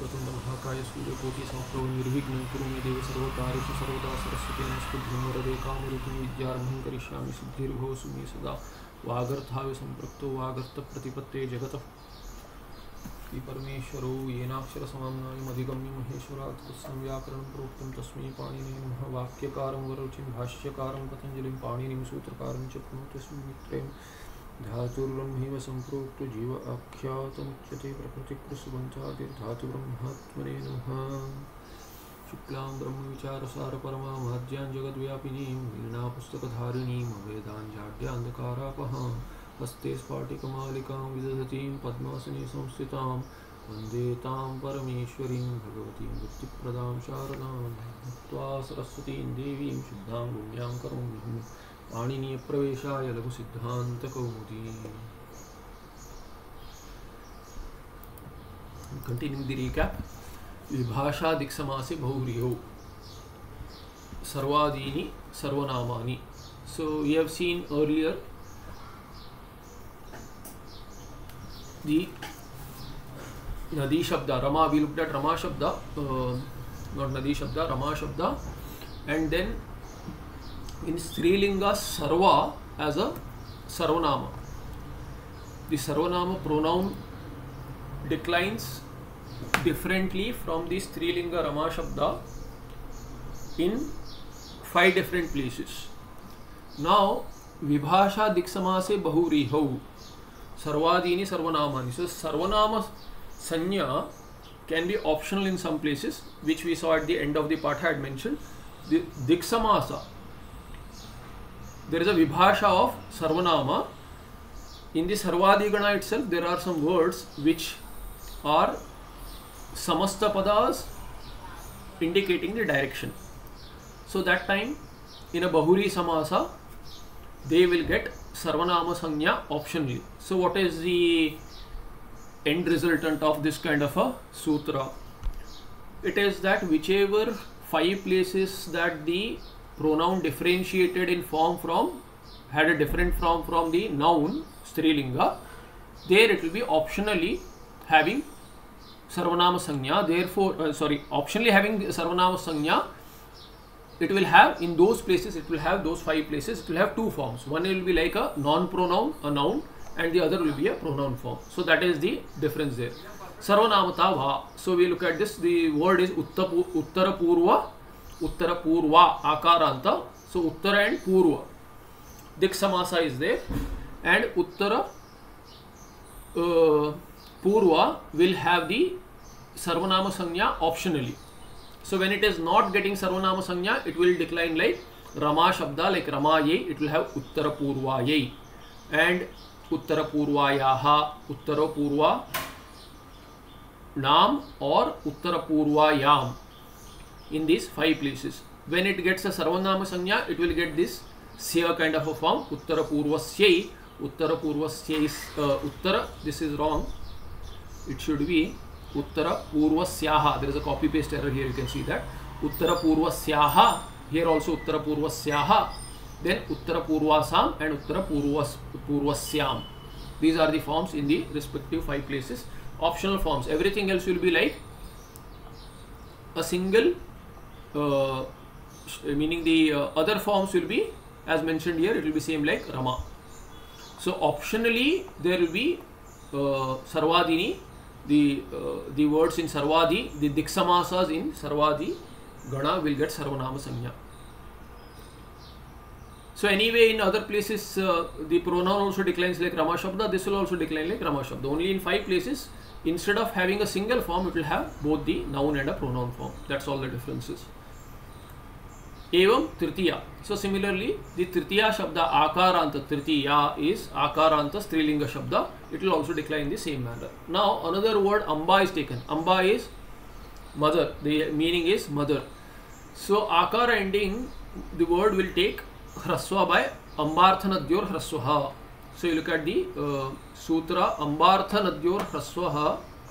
वक्रतुण्ड महाकाय सूर्यकोटि समप्रभ निर्विघ्नं कुरु मे देव सर्वकार्येषु सर्वदा सरस्वती नमस्कृभ्यं वरदे। कामरूपिणि विद्यारम्भं करिष्यामि। सिद्धिर्भवसु मे सदा। वागर्थाय सम्पृक्तो वागर्थप्रतिपत्ते जगतः। परमेश्वरो येनाक्षरसमाम्नायमधिगम्य महेश्वरात् कृत्स्नं व्याकरणं प्रोक्तं तस्मै पाणिनिः नमः। वाक्यकारं वररुचिं, भाष्यकारं, पतञ्जलिं, पाणिनिं, सूत्रकारं च पुनोतस्मिन् मित्रं। धातुर्ब्रह्मैव सम्प्रोक्तो जीव आख्यात आख्यातमुच्यते प्रकृतिकृसुबन्धातिर्धातुब्रह्मात्मने नमः। शुक्लां ब्रह्मविचारसारपरमामाद्यां जगद्व्यापिनीं वीणापुस्तकधारिणीं वेदाञ्जाड्यान्धकारापहां हस्ते स्फाटिकमालिकां विदधतीं पद्मासने संस्थितां वंदे परमेश्वरीं भगवतीं मुक्तिप्रदां शारदां नत्वा सरस्वतीं देवीं शुद्धां पुण्यां करोम्यहं पाणिनीयप्रवेशाय लघुसिद्धान्तकौमुदी Continuing the recap, विभाषा दिक्समासे बहुव्रीहौ सर्वादीनि सर्वनामानि we have seen earlier the nadi shabda rama we looked at rama shabda uh, not nadi shabda rama shabda and then in strilinga sarva as a sarvanama the sarvanama pronoun declines differently from the strilinga rama shabda in five different places now vibhasha diksamase bahurihau sarvadini sarvanamani so sarvanama sanya can be optional in some places which we saw at the end of the part I had mentioned the diksamasa there is a vibhasha of sarvanama. In the sarvadigana itself there are some words which are samasta padas indicating the direction. So that time in a bahuri samasa they will get sarvanama sanya optionally so what is the end resultant of this kind of a sutra? It is that whichever five places that the pronoun differentiated in form from had a different form from the noun strilinga. There it will be optionally having sarvanama sanya. Therefore uh, sorry optionally having sarvanama sanya it will have in those places it will have those five places it will have two forms. One will be like a non pronoun a noun and the other will be a pronoun form. So that is the difference there. Sarvanamata va so we look at this the word is uttara purva उत्तर पूर्व आकार अंत सो उत्तर and पूर्व. दिख समास is they and उत्तर पूर्व will have the सर्वनाम संज्ञा optionally so when it is not getting सर्वनाम संज्ञा it will decline like Rama शब्द लाइक रमा ये इट विल हैव उत्तर पूर्वा ये एंड उत्तर पूर्वाया उत्तर पूर्वा नाम और उत्तर पूर्वायाम in these five places when it gets a sarvanama sanya it will get this sya kind of a form uttara purvasyai uttara purvasyai is uh, uttara this is wrong it should be uttara purvasyaha there is a copy paste error here you can see that uttara purvasyaha here also uttara purvasyaha then uttara purvasam and uttara purvas purvasyam these are the forms in the respective five places optional forms everything else will be like a single uh, meaning the uh, other forms will be as mentioned here it will be same like rama. So optionally there will be uh, sarvadini the uh, the words in sarvadi the diksamasas in sarvadi gana will get sarvanama sanya. So anyway in other places uh, the pronoun also declines like rama shabda this will also decline like rama shabda. Only in five places instead of having a single form it will have both the noun and a pronoun form. That's all the differences एवं तृतीया। So similarly दि तृतीया शब्द आकारांत तृतीया is आकारांत स्त्रीलिंग शब्द। It will also decline the same manner now another word Amba is taken Amba is mother the meaning is mother so आकार ending the word will take ह्रस्व by अंबार्थ नद्योर ह्रस्व so you look at the सूत्र अंबार्थ नद्योर ह्रस्व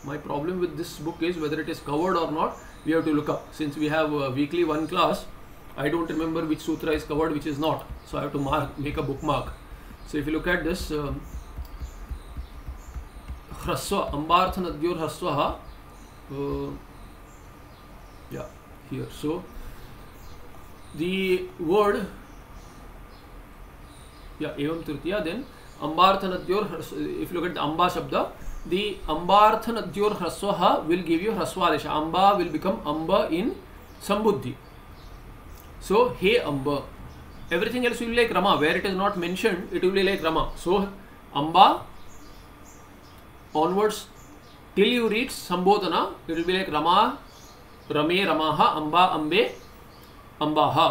my problem with this book is whether it is covered or not we have to look up since we have weekly one class I don't remember which sutra is covered, which is not. So I have to mark, make a bookmark. So if you look at this, um, hraswa, ambartha nadyor hraswaha, uh, yeah here so the word yeah evam tritiya then ambarthanadyor if you look at the amba shabda the ambarthanadyor hraswaha will give you hraswadesha amba will become amba in sambuddhi so he amba everything else will be like rama where it is not mentioned it will be like rama so amba onwards till you reach sambodhana it will be like rama rame ramaha amba ambe ambaha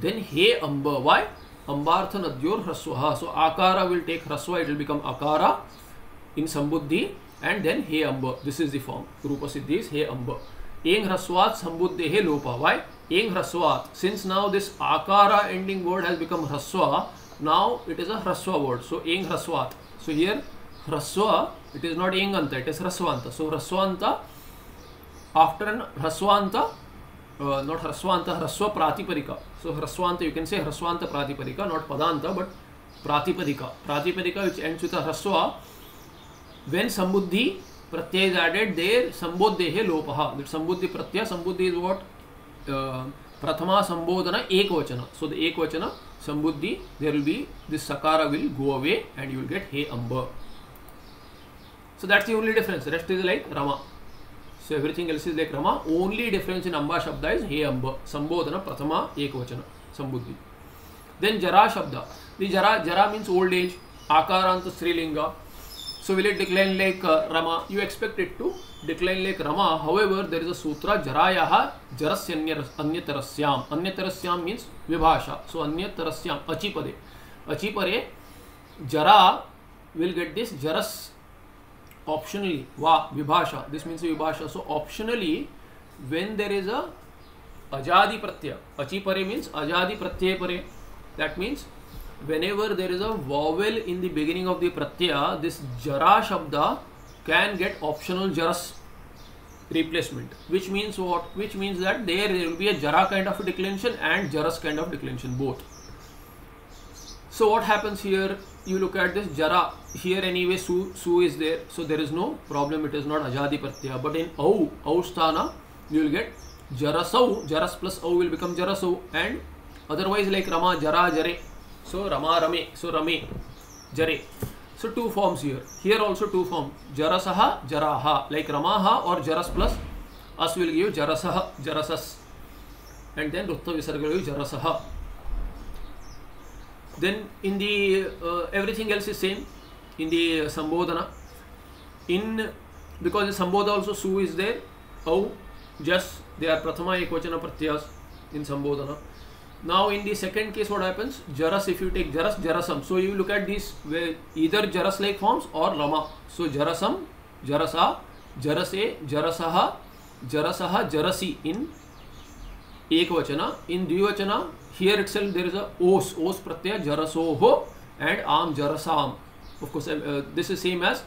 then he amba why ambartha nadyor hraswaha so akara will take hraswa it will become akara in sambuddhi and then he amba this is the form rupa siddhi is he amba eng hraswat sambuddhe he lopa why eng hraswat since now this akara ending word has become hraswa now it is a hraswa word so eng hraswat so here hraswa it is not eng anta it is hraswanta so hraswanta after an hraswanta uh, not hraswanta hraswa pratipadika so hraswanta you can say hraswanta pratipadika not padanta but pratipadika pratipadika which ends with a hraswa when sambuddhi pratyay is added there sambodhehe lopaha that sambuddhi pratyay sambuddhi is what uh, प्रथमा संबोधन एक वचन। सो the एक वचन, संबुद्धि there will be this सकार will go away and you will get hey Amb so that's only difference rest is like Rama so everything else is like Rama only difference in अंबा शब्द is हे अंब संबोधन प्रथमा एक वचन संबुद्धि देन जरा शब्द द जरा जरा मीन्स ओल्ड एज आकारांत स्त्रीलिंग so will it decline like Rama you expect it to decline like Rama however there is a सूत्र जराया जरस्य अन्यतरस्याम अन्यतरस्याम मीन्स विभाषा सो anyatarasyam achipade achipare jara will get this jaras optionally va vibhasha this means vibhasha so optionally when there is a ajadi pratyaya achipare means अजादि प्रत्यय परे that means whenever there is a vowel in the beginning of the Pratyaya this जरा शब्द can get optional jaras replacement which means what? Which means that there, will be a jara kind of a declension and jaras kind of declension both. So what happens here? You look at this jara here anyway su su is there. So there is no problem. It is not ajadi pratyaya. But in au au sthana you will get jarasau jaras plus au will become jarasau and otherwise like rama jara jare. So rama rame so rame jare so two forms here here also two forms jarasaha jaraha like ramaha or jaras plus us will give jarasaha jarasas and then rutta visarga will give jarasaha then in the uh, everything else is same in the uh, sambodhana in because the sambodha also su is there au just they are prathama ekvachana pratyas in sambodhana now in the second case what happens jaras if you take jaras jarasam so you look at these where either jaras like forms or rama so jarasam jarasa jarase jarasaha jarasaha jarasi in ekvachana in dvivachana here itself there is a os os pratyaya jarasoho and am jarasam of course uh, this is same as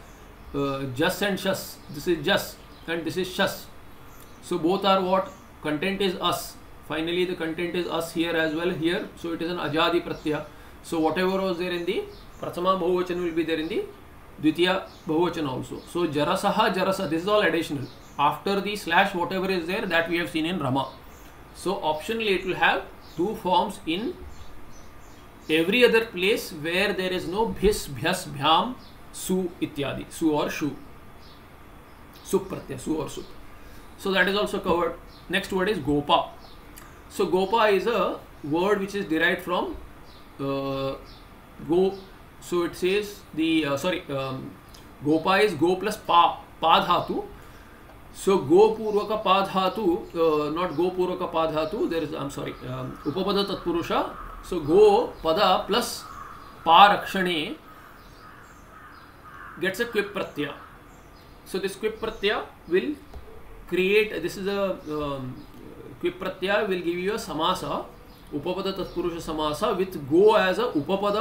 uh, jas and shas this is jas and this is shas so both are what content is us finally the content is us here as well here. So it is an ajadi pratyaya. So whatever was there in the prathama bahuvachan will be there in the dvitiya bahuvachan also. So jarasaha jarasa this is all additional. After the slash whatever is there that we have seen in rama. So optionally it will have two forms in every other place where there is no bhis bhyas bhyam su ityadi. Su or shu. Sup pratyaya su or sup so that is also covered. Next word is gopa so gopa is a word which is derived from uh, go so it says the uh, sorry um, gopa is go plus pa pa dhatu so go purvaka pa dhatu uh, not go purvaka pa dhatu there is i'm sorry um, upapada tatpurusha. So go pada plus pa rakshane gets a quip so this quip will create this is a um, क्विप Pratyaya will give you अ समास उपपद तत्पुरुष समास with go as a उपपद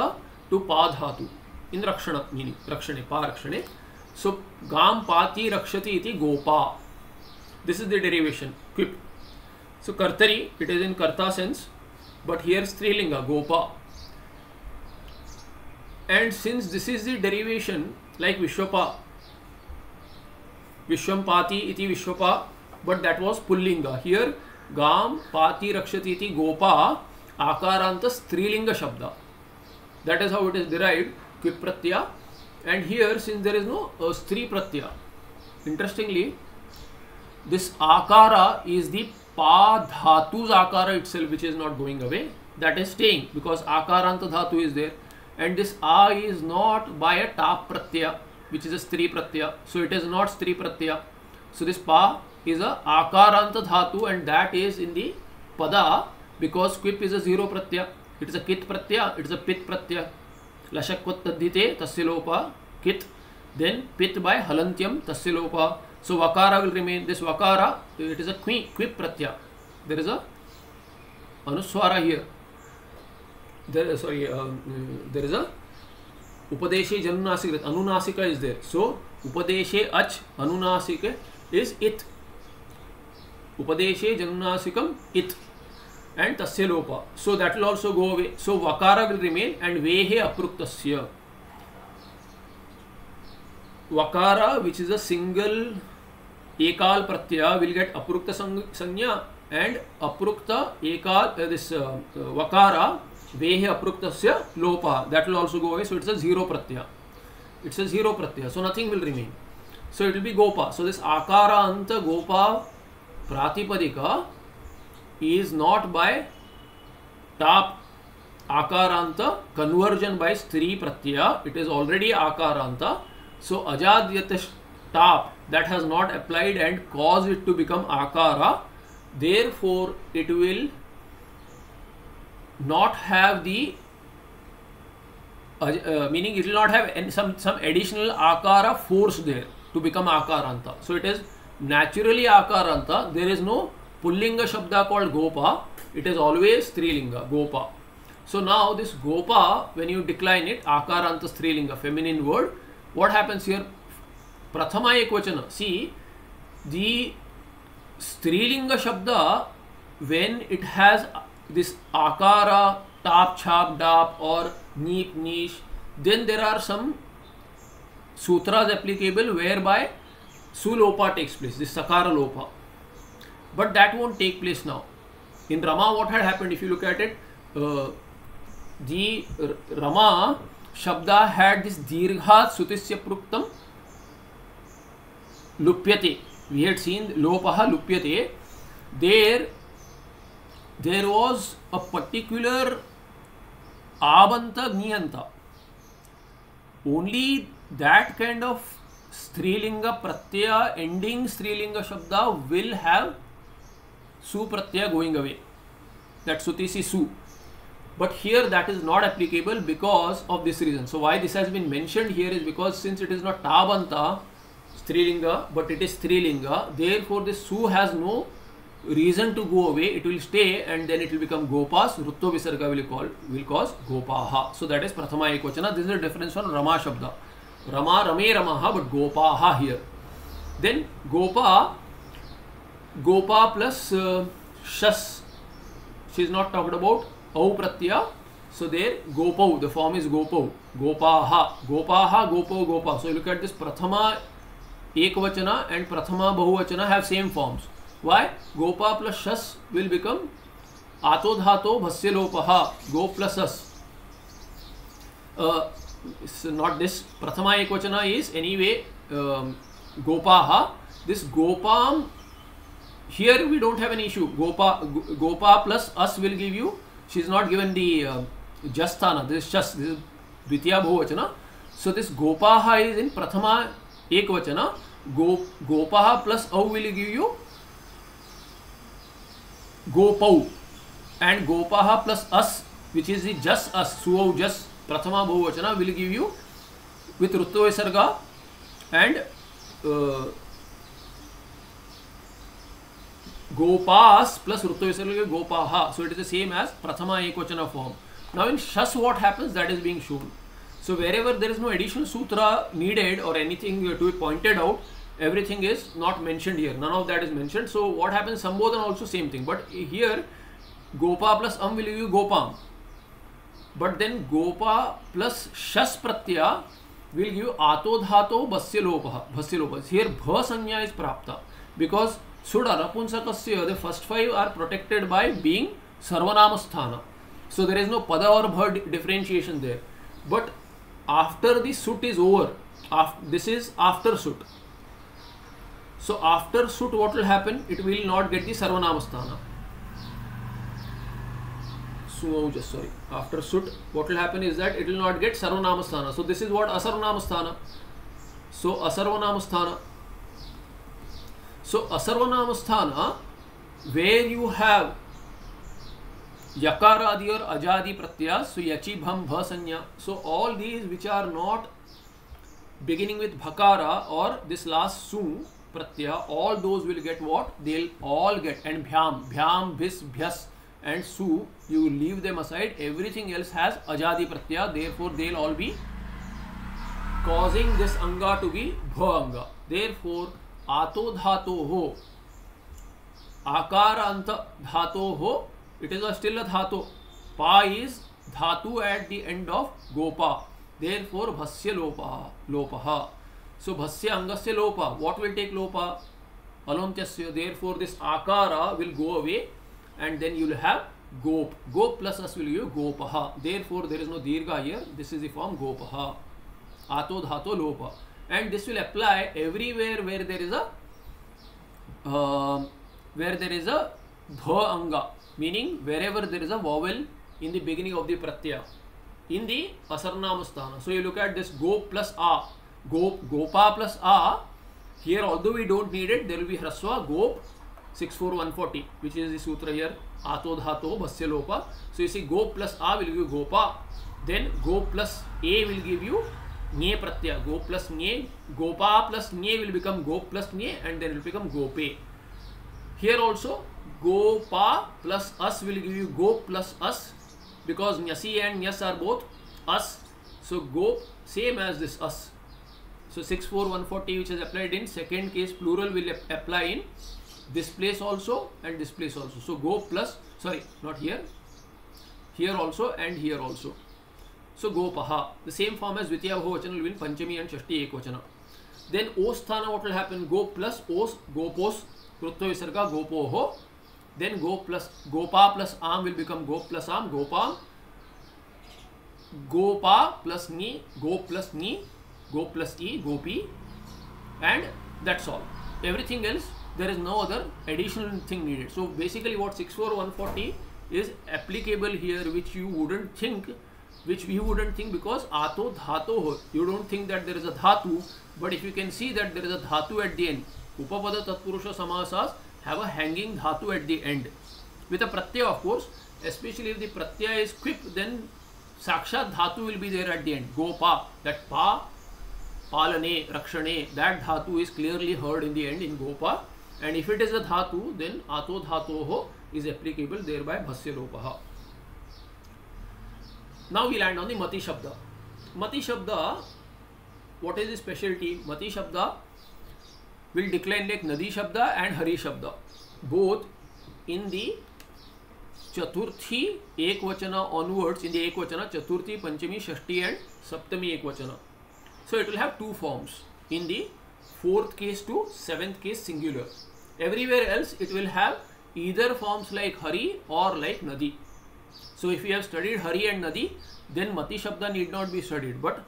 to पा धातु। इन रक्षण meaning रक्षण, पा रक्षण। सो गाम पाती रक्षति इति गोपा। दिस इज़ द डेरिवेशन क्विप सो कर्तरी इट इज़ इन कर्ता सेंस बट हियर स्त्रीलिंग, Gopa. And since this is the derivation like विश्वपा विश्वम पाती इति विश्वपा बट दैट वॉज़ पुल्लिंग। हियर गाम पाति रक्षती गोपा आकारांत स्त्रीलिंग शब्द। That is how it is derive क्विप Pratyaya and here since there is no स्त्री प्रत्यय इंटरेस्टिंगली दिस आकार इज़ द पा धातु आकार it self which is not going away that is staying because आकारांत धातु इज़ देर एंड दिस आ is not by a टाप प्रत्यय विच इज़ अ स्त्री प्रत्यय सो इट इज़ नॉट स्त्री प्रत्यय सो दिस पा is a akaranta dhatu and that is in the pada because quip is a zero pratyaya. It is a kit pratyaya. It is a pit pratyaya. Lashakvat tadhite tasya lopa kit. Then pit by halantyam tasya lopa. So vakara will remain. This vakara it is a qui quip pratyaya. There is a anuswara here. There sorry uh, there is a upadeshe janunasik anunasika is there so upadeshe ach anunasika is it उपदेशे anunasikam and tasya lopa. So that will also go away so vakara will remain and veh apriktasya vakara which is a single ekal pratyaya will get aprikta sanjna and aprikta ekal this uh, uh, vakara, veh apriktasya lopa. That will also go away so it's a zero pratyaya. It's a zero pratyaya. So nothing will remain so it will be gopa so this akara gopa pratipadika is not by tap akaranta conversion by stri pratyaya it is already आकारांत. So अजाद्यत top that has not applied and cause it to become आकार therefore it will not have the meaning it will not have some additional आकार force there to become आकारांत. So it is naturally akaranta there is no pullinga shabda called gopa it is always strilinga gopa so now this gopa when you decline it akaranta strilinga feminine word what happens here prathama ekvachana see the strilinga shabda when it has this akara, tap, chap, dap or neep, niche, then there are some sutras applicable whereby sulopa takes place, this sakara lopa. But that won't take place now. In Rama, what had happened, if you look at it, uh, the Rama Shabda had this dirghat sutisya pruktam lupyate. We had seen lopaha lupyate. There there was a particular abanta gniyanta only that kind of स्त्रीलिंग प्रत्यय ending स्त्रीलिंग शब्द will have सुप्रत्यय going away that सुति सी सु but here that is not applicable because of this reason so why this has been mention here is because since it is not टाबंत स्त्रीलिंग but it is स्त्रीलिंग therefore this Sue has no reason to go away it will stay and then it will become गोपास वृत्तो विसर्ग will call will cause गोपाह so that is प्रथमा एक question this is difference for Rama शब्द Rama Rame Ramaha, but gopaha here. Then gopa, gopa plus uh, shas. She is not talked about au pratyaya. So there gopau, the form is gopau. Gopaha, gopaha, gopau, gopa. So you look at this prathama ekvachana and prathama bahuvachana have same forms. Why? Gopa plus shas will become ato dhato bhasya lopaha. Go plus us. Uh, it's not this. Prathama ekvachana is anyway um, gopaha. This gopam here we don't have an issue. Gopa gopa plus us will give you. She is not given the uh, jasthana. This is just this is dvitiya bahuvachana. So this gopaha is in prathama ekvachana. Go gopaha plus au will give you gopau and gopaha plus us which is the just us suau just प्रथम बहुवचन will give you with ऋत् विसर्ग and गोपास plus ऋत् विसर्ग so it is the same as प्रथम एकवचन form now in शस what happens that is being शून so wherever there is no additional सूत्र needed or anything to be pointed out everything is not mentioned here. None of that is mentioned. So, what happens? Sambodhan also same thing. But here, gopa plus am will give you gopam. But then Gopa plus शस प्रत्यय will give आतो धातो भस्य लोप भस्य लोप here भ संज्ञा is प्राप्त because सुड अरपुंसक the first five are protected by being सर्वनाम स्थान सो देर इज़ नो पद और भ differentiation there but after the suit is over this is after suit so after suit what will happen it will not get the सर्वनाम स्थान सुस्ट sorry After sut, what will happen is that it will not get sarvanama sthana. So this is what asarvanama sthana. So asarvanama sthana. So asarvanama sthana, where you have yakara adi or ajadi pratyas, so yachi bham bha sanya. So all these which are not beginning with bhakara or this last su pratyaya, all those will get what? They'll all get and bhyam, bhyam, bhis, bhyas and so you leave them aside everything else has अजादी प्रत्यय therefore they'll all be causing this अंगा to be भ अंगा देर आतो धातो हो आकार अंत धातो हो इट इज़ अ स्टिल धातो पा इज़ धातु at the end of Gopa there भस्य लोप लोप सो भस्य अंग से लोप विल टेक लोप अलोम देर दिस आकार will go away and then you will have gop. Gop plus us will give gopaha. Therefore, there is no dirgha here. This is the form gopaha. Ato dhato lopa. And this will apply everywhere where there is a uh, where there is a dha anga meaning wherever there is a vowel in the beginning of the pratyaya in the asarnamasthana. So you look at this go plus a, go gopa plus a. Here although we don't need it, there will be hraswa gop 64140 which is the sutra here ato dhato bhasya lopa. So you see go plus a will give you gopa. Then go plus a will give you nye pratyaya. Go plus nye, gopa plus nye will become go plus nye and then it will become gope. Here also gopa plus us will give you go plus us because nyasi and nyas are both us. So go same as this us. So 64140 which is applied in second case plural will apply in this place also and this place also. So go plus sorry not here here also and here also. So gopaha the same form as Dvitiya Bahuvachana will be Panchami and Shashti Ekvachana. Then O sthana what will happen go plus os gopos krutva visarga gopoho then go plus gopa plus am will become go plus am gopa gopa plus ni go plus ni go plus e gopi and that's all everything else there is no other additional thing needed so basically what 64140 is applicable here which you wouldn't think which we wouldn't think because ato dhato ho you don't think that there is a dhatu but if you can see that there is a dhatu at the end upapada tatpurusha samasas have a hanging dhatu at the end with a pratyaya of course especially if the pratyaya is quip then sakshat dhatu will be there at the end gopa that pa palane rakshane that dhatu is clearly heard in the end in gopa and if it is a धातु then आतो धातो हो is applicable there by भस्य रूप now we land on the मति शब्द मति शब्द वॉट इज़ द स्पेशलिटी मति शब्द विल डिक्लाइन लाइक नदी शब्द एंड हरी शब्द बोथ इन दी चतुर्थी एक वचन ऑनवर्ड्स इन दी एक वचन चतुर्थी पंचमी षष्टी एंड सप्तमी एक वचन so it will have two forms in the fourth case to seventh case singular Everywhere else it will have either forms like Hari or like Nadi. So if you have studied Hari and Nadi, then Mati Shabda need not be studied. But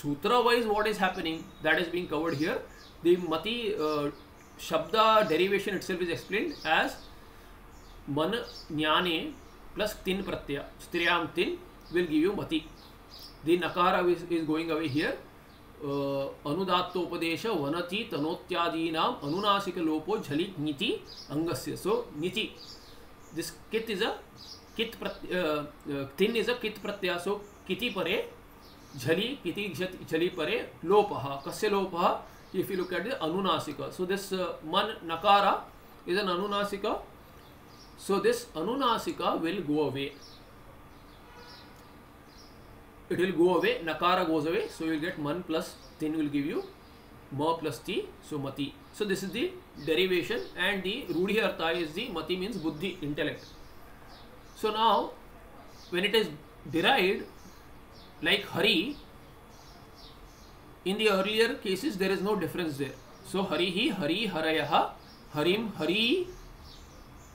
sutra wise what is happening that is being covered here the mati uh, shabda derivation itself is explained as man jnane plus tin pratyaya striyam tin will give you mati the nakara is, is going away here अनुदात्त उपदेश वनति तनोत्यादीना अनुनासिक लोपो झलि नीति अंगस्य। सो नीति। This कित is a कित तिन is a कित प्रत्यासो किति परे झलि, किति झलि परे लोप। कस्य लोप? If you look at the अनुनासिक। सो दिस मन नकारा इज़ एन अनुनासिक। सो दिस अनुनासिक will go away It will go away. Nakara goes away. So you will get man plus tin will give you ma plus ti. So mati. So this is the derivation and the rudhi artha is the mati means buddhi intellect. So now when it is derived like hari in the earlier cases there is no difference there. So harihi, hari, harayaha, harim, hari,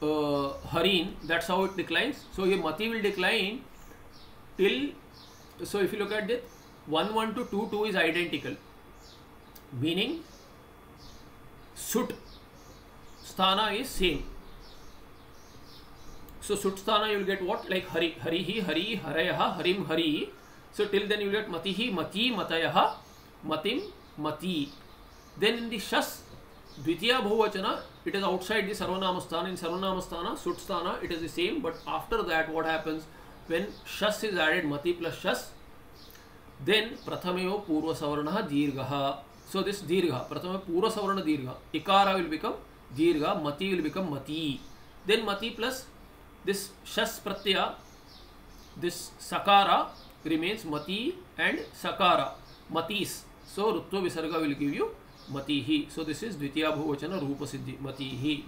uh, harin. That's how it declines. So your mati will decline till. So if you look at it, one one to two two is identical, meaning sut sthana is same. So sut sthana you will get what like hari, harihi, hari, harayaha, harim, hari. So till then you will get matihi, mati, matayaha, matim, mati. Then in the shas, dvitiya bhuvachana, it is outside the sarvanamasthana. In sarvanamasthana, sut sthana, it is the same. But after that, what happens when shas is added, mati plus shas, then prathameyo purva savarna dirgha. So this dirgha, prathame purva savarna dirgha. Ikara will become dirgha, mati will become mati. Then mati plus this shas pratyaya, this sakara remains mati and sakara, matis. So rutva visarga will give you matihi. So this is dvitiya bhuvachana rupa siddhi, matihi.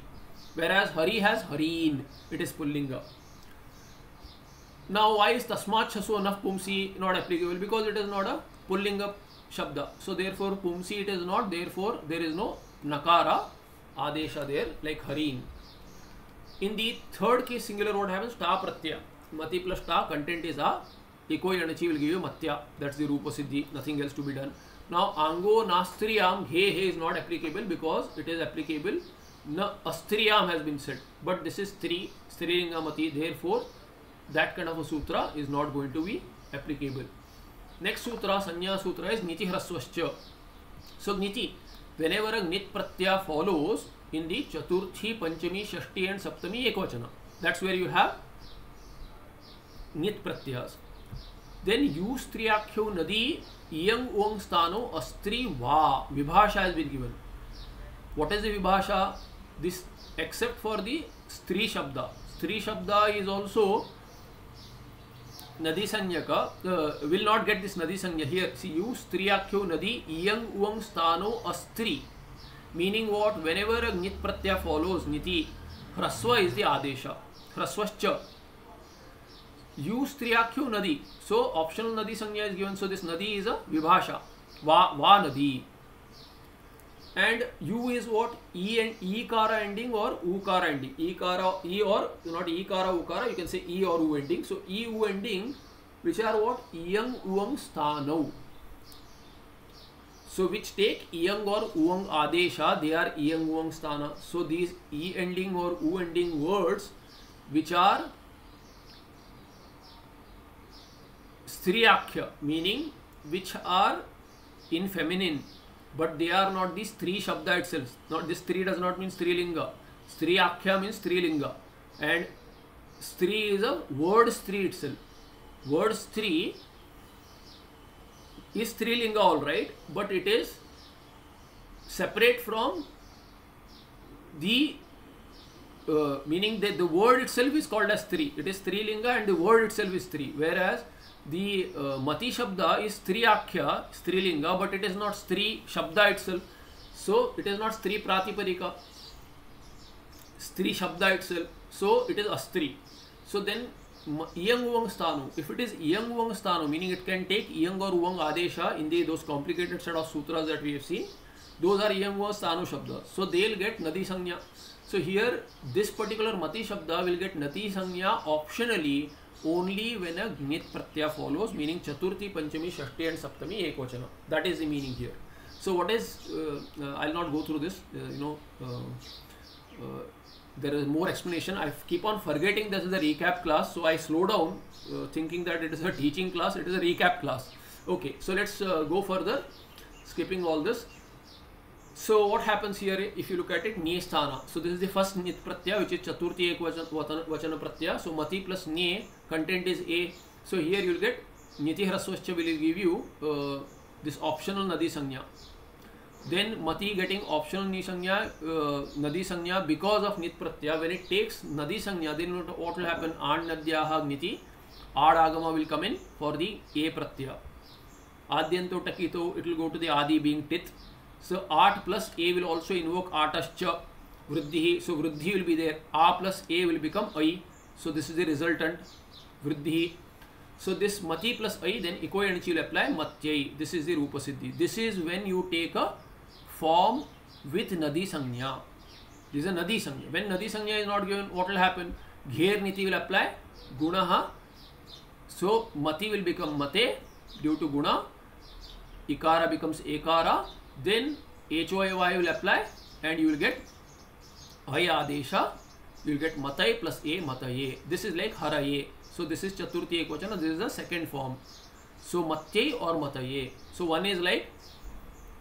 Whereas hari has hareen, it is pullinga. Now why is tasmat shasu anaf pumsi not applicable? Because it is not a pullinga shabda. So therefore pumsi it is not, therefore there is no nakara adesha there like hareen. In the third case singular what happens? Ta pratyaya. Mati plus ta content is a Eko Yanachi will give you Matya. That's the Rupa Siddhi. Nothing else to be done. Now Ango Nastriyam He He is not applicable because it is applicable. Na Astriyam has been said. But this is Stri, Strilingamati. Therefore, that kind of a sutra is not going to be applicable. Next sutra, Sanya Sutra is Niti Hrasvascha. So Niti, whenever a Nit Pratya follows in the Chaturthi, Panchami, Shashti and Saptami Ekvachana. That's where you have Nit Pratyas. Then you Striyakhyo Nadi Iyang Uang Stano Astri Va Vibhasha has been given. What is the Vibhasha? This except for the Stri Shabda. Stri Shabda is also Nadi Sanyaka. Uh, will not get this Nadi Sanya here. See, you Striyakhyo Nadi Iyang Uang Stano Astri. Meaning what? Whenever a Nit Pratya follows Niti, Hraswa is the Adesha. Hraswascha. use Triyakhyu Nadi. So optional Nadi Sanya is given. So this Nadi is a Vibhasha. Va, va Nadi. And U is what? E and E kara ending or U kara ending. E kara, E or not E kara, U kara. You can say E or U ending. So E, U ending, which are what? Iyang, Uang, Sthanau. So which take Iyang or Uang Adesha, they are Iyang, Uang, Sthana. So these E ending or U ending words, which are Striyakhya, meaning which are in feminine, but they are not the Stri Shabda itself. Not this Stri does not mean Strilinga. Striyakhya means Strilinga. And Stri is a word Stri itself. Word Stri is Strilinga alright, but it is separate from the uh, meaning that the word itself is called as Stri. It is Strilinga and the word itself is Stri. Whereas the uh, Mati Shabda is Striyakhya, Strilinga, but it is not Stri Shabda itself. So it is not Stri Pratipadika, Stri Shabda itself. So it is Astri. So then Iyang Uvang Sthanu. If it is Iyang Uvang Sthanu, meaning it can take Iyang or Uvang Adesha in the those complicated set of sutras that we have seen, those are Iyang Uvang Sthanu Shabda. So they'll get Nadi Sanya. So here this particular Mati Shabda will get Nati Sanya optionally only when a Gnit Pratyaya follows, meaning Chaturthi, Panchami, Shashti and Saptami Ekvachana. That is the meaning here. So what is, uh, uh, I'll not go through this, uh, you know, uh, uh, there is more explanation. I keep on forgetting this is a recap class, so I slow down uh, thinking that it is a teaching class, it is a recap class. Okay, so let's go further, skipping all this. So what happens here if you look at it, Nye Sthana. So this is the first Nit Pratyaya which is Chaturthi Ek Vachana Pratyaya. So Mati plus Nye content is A. So here you will get Niti Hrasvascha will give you uh, this optional Nadi Sanya. Then Mati getting optional Ni Sanya, uh, Nadi Sanya because of Nit Pratyaya. When it takes Nadi Sanya, then what will happen? An Nadyaha Niti. Ad Agama will come in for the A Pratyaya. Adyanto Takito, it will go to the Adi being Tit. So art plus a will also invoke artascha vriddhi. So vriddhi will be there. A plus a will become I. So this is the resultant vriddhi. So this mati plus ai, then iko energy will apply matyai. This is the rupa siddhi. This is when you take a form with nadi sanya. This is a nadi sanya. When nadi sanya is not given, what will happen? Gher niti will apply gunaha. So mati will become mate due to guna. Ikara becomes ekara. Then HOAY will apply and you will get ay adesha. You will get matai plus a mataye. This is like haraye. So this is chaturthi ekvachana. This is the second form. So matyai or mataye. So one is like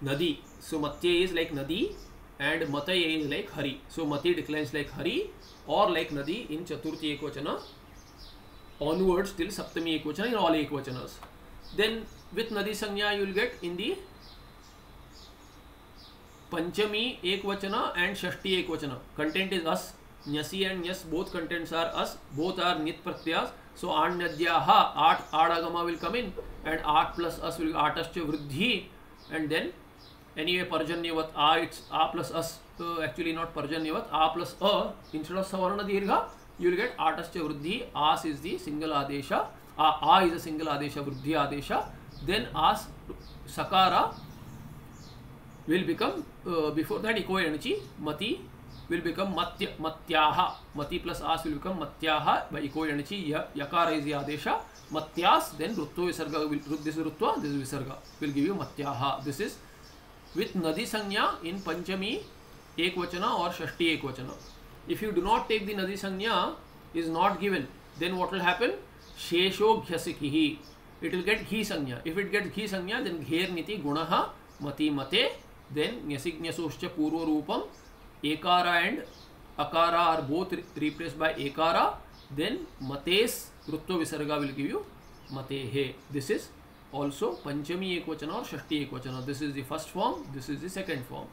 nadi. So matyai is like nadi and mataye is like hari. So mati declines like hari or like nadi in chaturthi ekvachana onwards till saptami ekvachana in all ekvachanas. Then with nadi sanya you will get in the panchami ekvachana and shashti ekvachana. Content is us. Nyasi and yes both contents are us. Both are nit pratyas. So anyadyaha art adagama will come in and art plus us will artascha vruddhi and then anyway parjanyavat a it's a plus us uh, actually not parjanyavat a plus a instead of savarna dirgha you will get artascha vruddhi as is the single adesha a, a is a single adesha vruddhi adesha then as sakara will become uh, before that eco energy mati will become matya matyaha mati plus as will become matyaha by eco energy ya, yakara is the adesha matyas then rutva visarga will this rutva this visarga will give you matyaha this is with nadi sanya in panchami ekvachana or shashti ekvachana if you do not take the nadi sanya is not given then what will happen shesho ghyasikihi it will get he sanya if it gets he sanya then gher niti gunaha mati mate then nyasignyasoshcha purva rupam ekara and akara are both re replaced by ekara then mates rutva visarga will give you matehe this is also panchami ekvachana or shashti ekvachana this is the first form this is the second form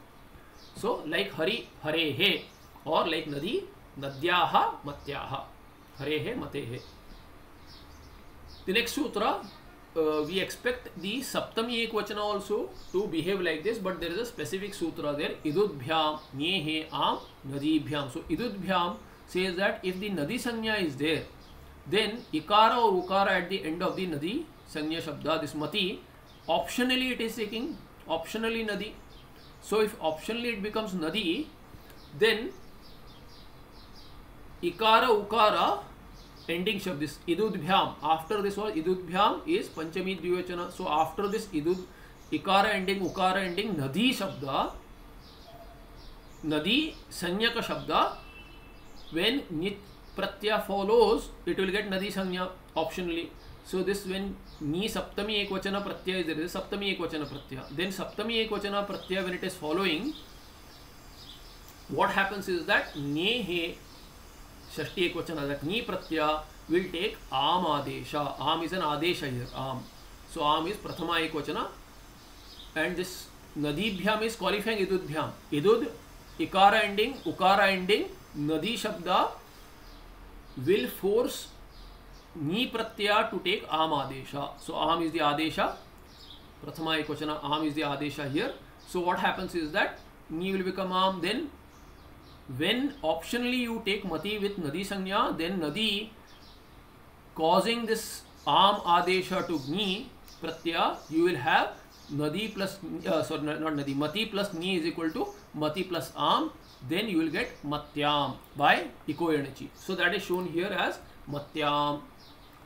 so like hari harehe or like nadi nadyaha matyaha harehe matehe the next sutra uh, we expect the saptami ekvachana also to behave like this but there is a specific sutra there idudbhyam nyehe am nadibhyam so idudbhyam says that if the nadi sanya is there then ikara or ukara at the end of the nadi sanya shabda this mati optionally it is taking optionally nadi so if optionally it becomes nadi then ikara ukara ending shabd this idudbhyam after this was idudbhyam is panchami dvivachana so after this idud ikara ending ukara ending nadi shabda nadi sanyaka shabda when nit pratyaya follows it will get nadi sanya optionally so this when ni saptami ekvachana pratyaya is there is saptami ekvachana pratyaya then saptami ekvachana pratyaya when it is following what happens is that ne he Shashti एक वचन आ नी प्रत्यय will take आम आदेश, आम is an आदेश आम. सो आम is prathama ek vachana and this nadibhyam is qualifying idudbhyam idud ikara ending ukara ending nadi shabda will force knee Pratyaya to take आम आदेश. सो आम is the आदेश, प्रथमा एक वचन आम is the Adesh here so what happens is that knee will become आम then when optionally you take mati with nadi sanya then nadi causing this am adesha to ni pratyaya you will have nadi plus uh, sorry not nadi mati plus ni is equal to mati plus am then you will get matyam by eco energy so that is shown here as matyam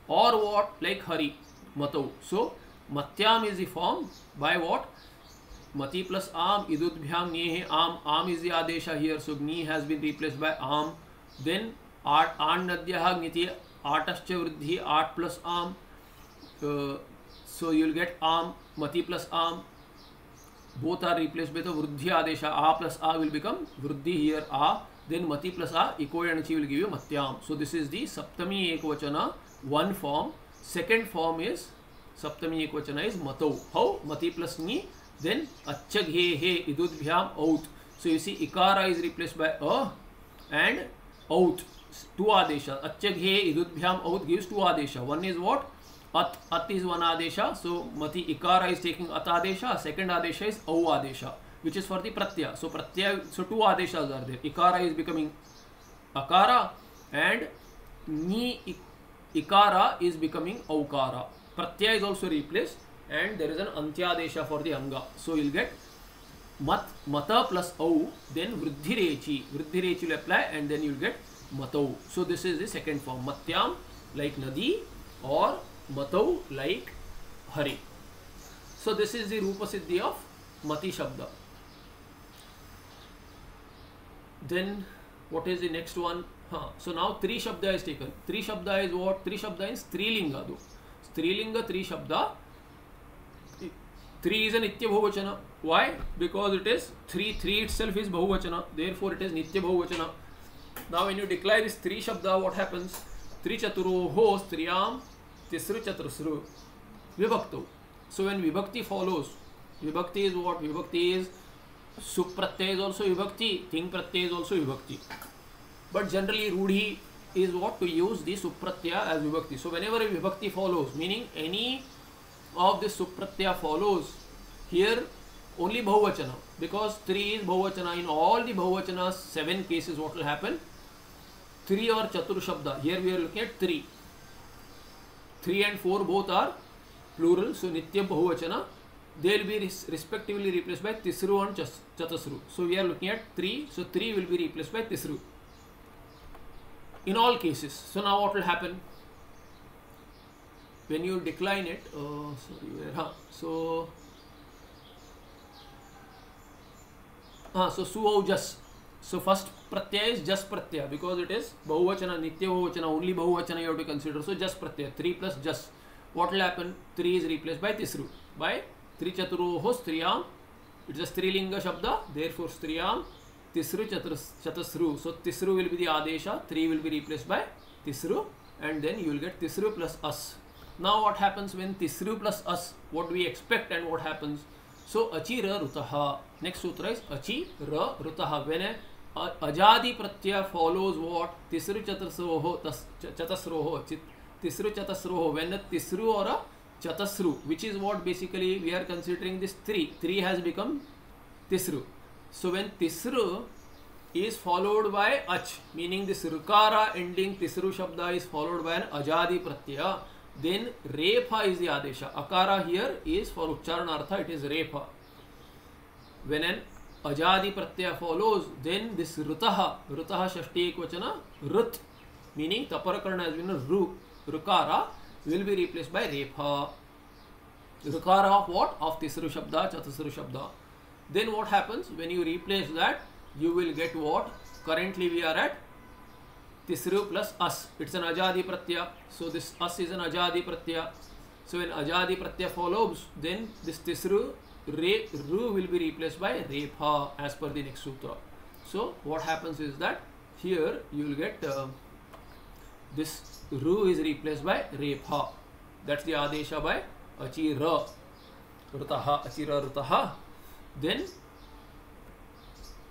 or what like hari mato so matyam is the form by what मती plus आम इदुद्भ्याम ये है। आम आम is the आदेश here so नी has been replace by आम। देन आट आण नद्य ज्ञति आटश्च वृद्धि आट प्लस आम। सो यूल गेट आम, मती प्लस आम। Both are replace by the वृद्धि आदेश। आ प्लस आ विल बिकम वृद्धि हियर आ। देन मती प्लस आ इको एनर्जी विल गिव यू मत्याम। सो दिस इज़ दी सप्तमी एक वचन one form second form is सप्तमी एक वचन इज़ मतौ। हौ मती प्लस नी then achag he idudbhyam out so you see ikara is replaced by a and out two adesha achag idudbhyam out gives two adesha one is what at at is one adesha so mati ikara is taking at adesha second adesha is au adesha which is for the pratyaya so pratyaya so two adeshas are there ikara is becoming akara and ni ikara is becoming aukara. Pratyaya is also replaced and there is an antyadesha for the anga. So you'll get mat mata plus au then vruddhirechi. Vruddhirechi will apply and then you'll get matau. So this is the second form. Matyam like nadi or matau like hari. So this is the rupa siddhi of mati shabda. Then what is the next one? Huh. So now three shabda is taken. Three shabda is what? Three shabda is strilinga though. Strilinga three shabda. Three is a nitya bhuvachana. Why? Because it is three. Three itself is bhuvachana. Therefore it is nitya bhuvachana. Now when you declare this three shabda, what happens? Three chaturo ho striyam tisru chatrusru vibhaktu. So when vibhakti follows, vibhakti is what? Vibhakti is supratyay is also vibhakti, ting pratyay is also vibhakti. But generally rudhi is what to use the supratyaya as vibhakti. So whenever vibhakti follows, meaning any of this supratyaya follows, here only bahuvachana because 3 is bahuvachana in all the bahuvachanas 7 cases what will happen 3 or chatur shabda here we are looking at 3 3 and 4 both are plural so nitya bahuvachana they will be res respectively replaced by tisru and chatasru so we are looking at 3 so 3 will be replaced by tisru in all cases so now what will happen when you decline it uh, sorry where huh, so uh, so suaujas so first pratyaya is just pratyaya because it is bahuvachana nitya bahuvachana only bahuvachana you have to consider. So just pratyaya 3 plus just what will happen? 3 is replaced by tisru. By 3 chaturoho striyam. It is a strilinga shabda therefore striyam. Tisru chatasru so tisru will be the adesha. 3 will be replaced by tisru. And then you will get tisru plus us now what happens when tisru plus us what do we expect and what happens so achi ra rutaha next sutra is achi ra rutaha when a ajadi pratyaya follows what tisru chatasroho chatasroho tisru chatasroho when a tisru or a chatasru which is what basically we are considering this 3 3 has become tisru so when tisru is followed by ach meaning this rukara ending tisru shabda is followed by an ajadi pratyaya then repha is the adesha. Akara here is for uchcharanartha it is repha. When an ajadi pratyaya follows then this rutaha rutaha shashti ekvachana rut meaning taparakarna has been a ru rukara will be replaced by repha. Rukara of what? Of tisru shabda chatusru shabda. Then what happens? When you replace that you will get what? Currently we are at tisru plus as it's an ajadi pratyaya so this as is an ajadi pratyaya so when ajadi pratyaya follows then this tisru re ru will be replaced by repha as per the next sutra so what happens is that here you will get uh, this ru is replaced by repha that's the adesha by achira rutaha achira rutaha then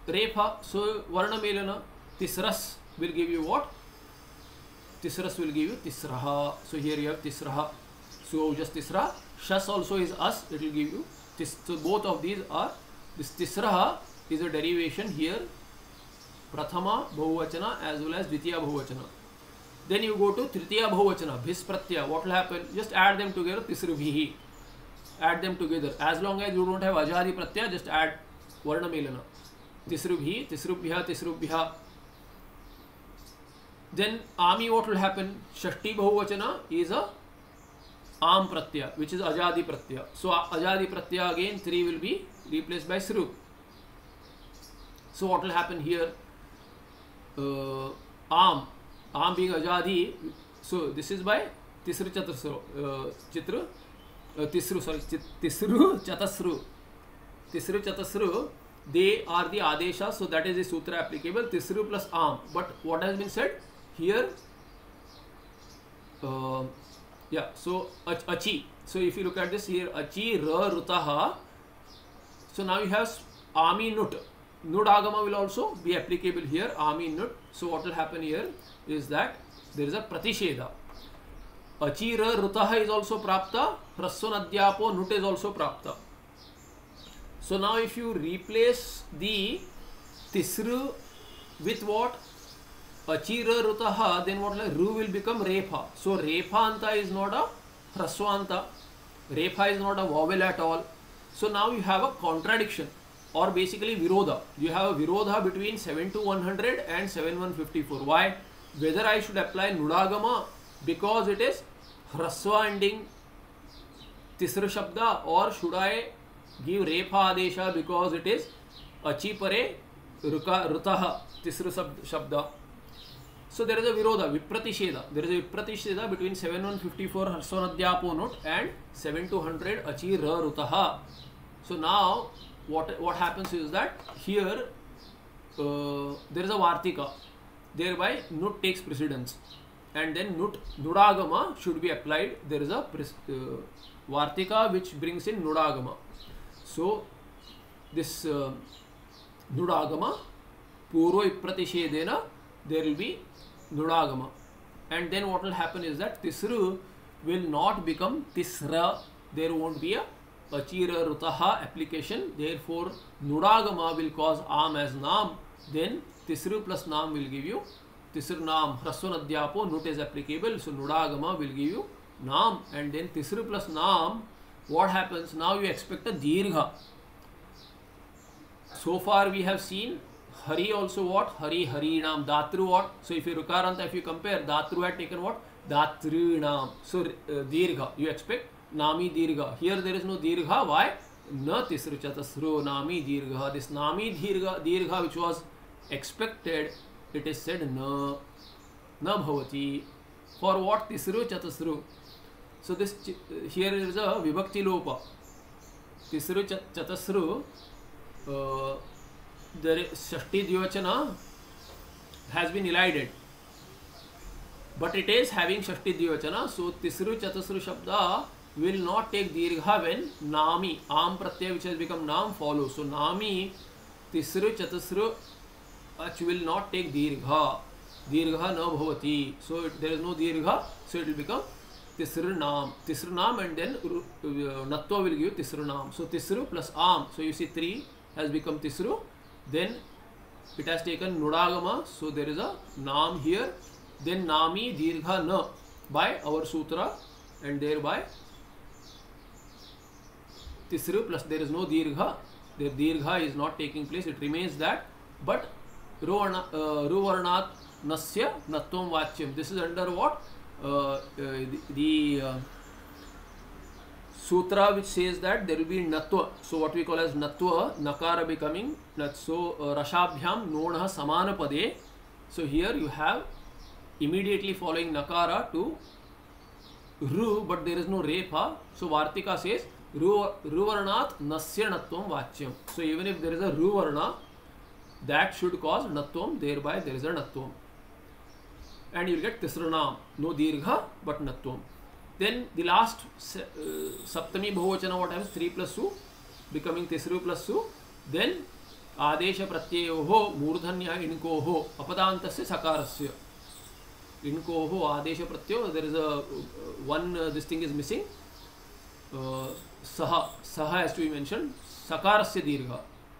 repha so varna melana tisras will give you what tisras will give you tisraha so here you have tisraha so just tisra shas also is us it will give you tis so both of these are this tisraha is a derivation here prathama bahuvachana as well as dvitiya bahuvachana then you go to tritiya bahuvachana bhis pratyaya what will happen just add them together tisrubhihi add them together as long as you don't have ajadi pratyaya just add varna melana tisrubhi tisrubhya tisrubhya then ami what will happen shashti bahuvachana is a am pratyaya which is ajadi pratyaya so ajadi pratyaya again 3 will be replaced by sru so what will happen here uh, am am being ajadi so this is by tisru chatasru uh, chitra uh, tisru sorry tisru chatasru tisru chatasru they are the adesha so that is the sutra applicable tisru plus am but what has been said here uh, yeah so achi so if you look at this here achi ra rutaha so now you have ami nut nud agama will also be applicable here ami nut so what will happen here is that there is a pratisheda achi ra rutaha is also prapta praswan adhyapo nut is also prapta so now if you replace the tisru with what अचीर ऋत then what like रू will become रेफा so रेफा अंत is not a ह्रस्व अंत रेफा is not a vowel at all so now you have a contradiction or basically विरोध you have a विरोध between seven two one hundred and seven one fifty four why whether I should apply नुडागम because it is ह्रस्व ending तीसर शब्द और should I give रेफा आदेश because it is अचीपरे ऋत ऋतः तीसर शब्द शब्द so there is a virodha vipratisheda there is a vipratisheda between 7154 harsonadhyapo note and 7 to 100 achi ra rutah so now what what happens is that here uh, there is a vartika thereby nut takes precedence and then nut nudagama should be applied there is a uh, vartika which brings in nudagama so this uh, nudagama purva ipratishedena there will be nudagama and then what will happen is that tisru will not become tisra there won't be a achira rutaha application therefore nudagama will cause am as nam then tisru plus nam will give you tisru nam hraswan adhyapo nut is applicable so nudagama will give you nam and then tisru plus nam what happens now you expect a dirgha so far we have seen hari also what hari hari nam datru what so if you rukaranta if you compare datru had taken what datru nam so uh, dirgha you expect nami dirgha here there is no dirgha why na tisru chatasru nami dirgha this nami dirgha dirgha which was expected it is said na na bhavati for what tisru chatasru so this here is a vibhakti lopa tisru chatasru uh, the shashti dvachana has been elided but it is having shashti dvachana so tisru chatasru shabda will not take dirgha when nami am pratyay which has become nam follows so nami tisru chatasru ach will not take dirgha dirgha na bhavati so it, there is no dirgha so it will become tisru naam tisru naam and then uh, natva will give tisru naam so tisru plus am so you see 3 has become tisru then it has taken nudagama so there is a naam here then nami dirgha na by our sutra and thereby tisru plus there is no dirgha the dirgha is not taking place it remains that but ruvarnat uh, ruvarnat nasya natvam vachyam this is under what uh, uh, the, the uh, sutra which says that there will be natva. So what we call as natva nakara becoming nat. So uh, rashabhyam nonah samana pade. So here you have immediately following nakara to ru but there is no repa so vartika says ruvarnat nasya natvam vachyam. So even if there is a ruvarna that should cause natvam thereby there is a natvam. And you will get tisranam. No dirgha but natvam then the last uh, saptami bahuvachana what happens 3 plus su becoming tisru plus su then आदेश प्रत्ययो मूर्धन्य इणको अपदात सकार से इणको आदेश प्रत्ययो there is a one this thing is missing सह सह has to be mention सकार से दीर्घ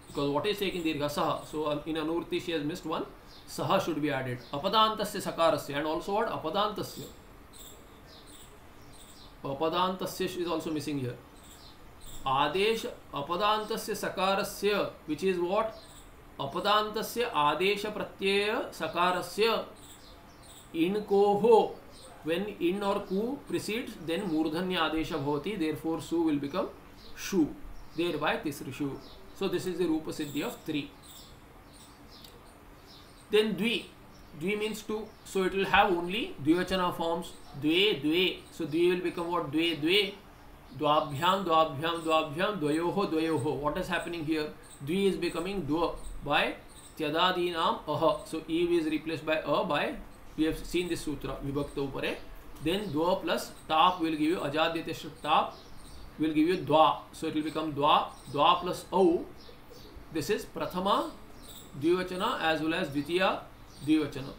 because what is taking dirgha saha so uh, in anurti she has missed one saha should be added apadantasya sakarasya and also what apadantasya अपदात is also missing here आदेश अपदात सकार से which is what अपदात आदेश प्रत्यय सकार से इन को हो. When इन और कू प्रिसीड्स देन मूर्धन्य आदेश होती देर फोर सू विल बिकम शू देर बाय तिसु सो दिस इज़ द रूप सिद्धि ऑफ़ थ्री देन द्वी Dvi means 2. So it will have only Dvivachana forms. Dve, Dve. So Dvi will become what? Dve, Dve. Dvabhyam, Dvabhyam, Dvabhyam, Dvayoho, Dvayoho. What is happening here? Dvi is becoming Dva by Tyadadinam Aha. So Eve is replaced by A by, we have seen this sutra, Vibhakta Upare. Then Dva plus Tap will give you Ajadyatya Tap will give you dwa. So it will become dwa, dwa plus au. This is prathama dvivachana as well as dvitiya द्विवचन।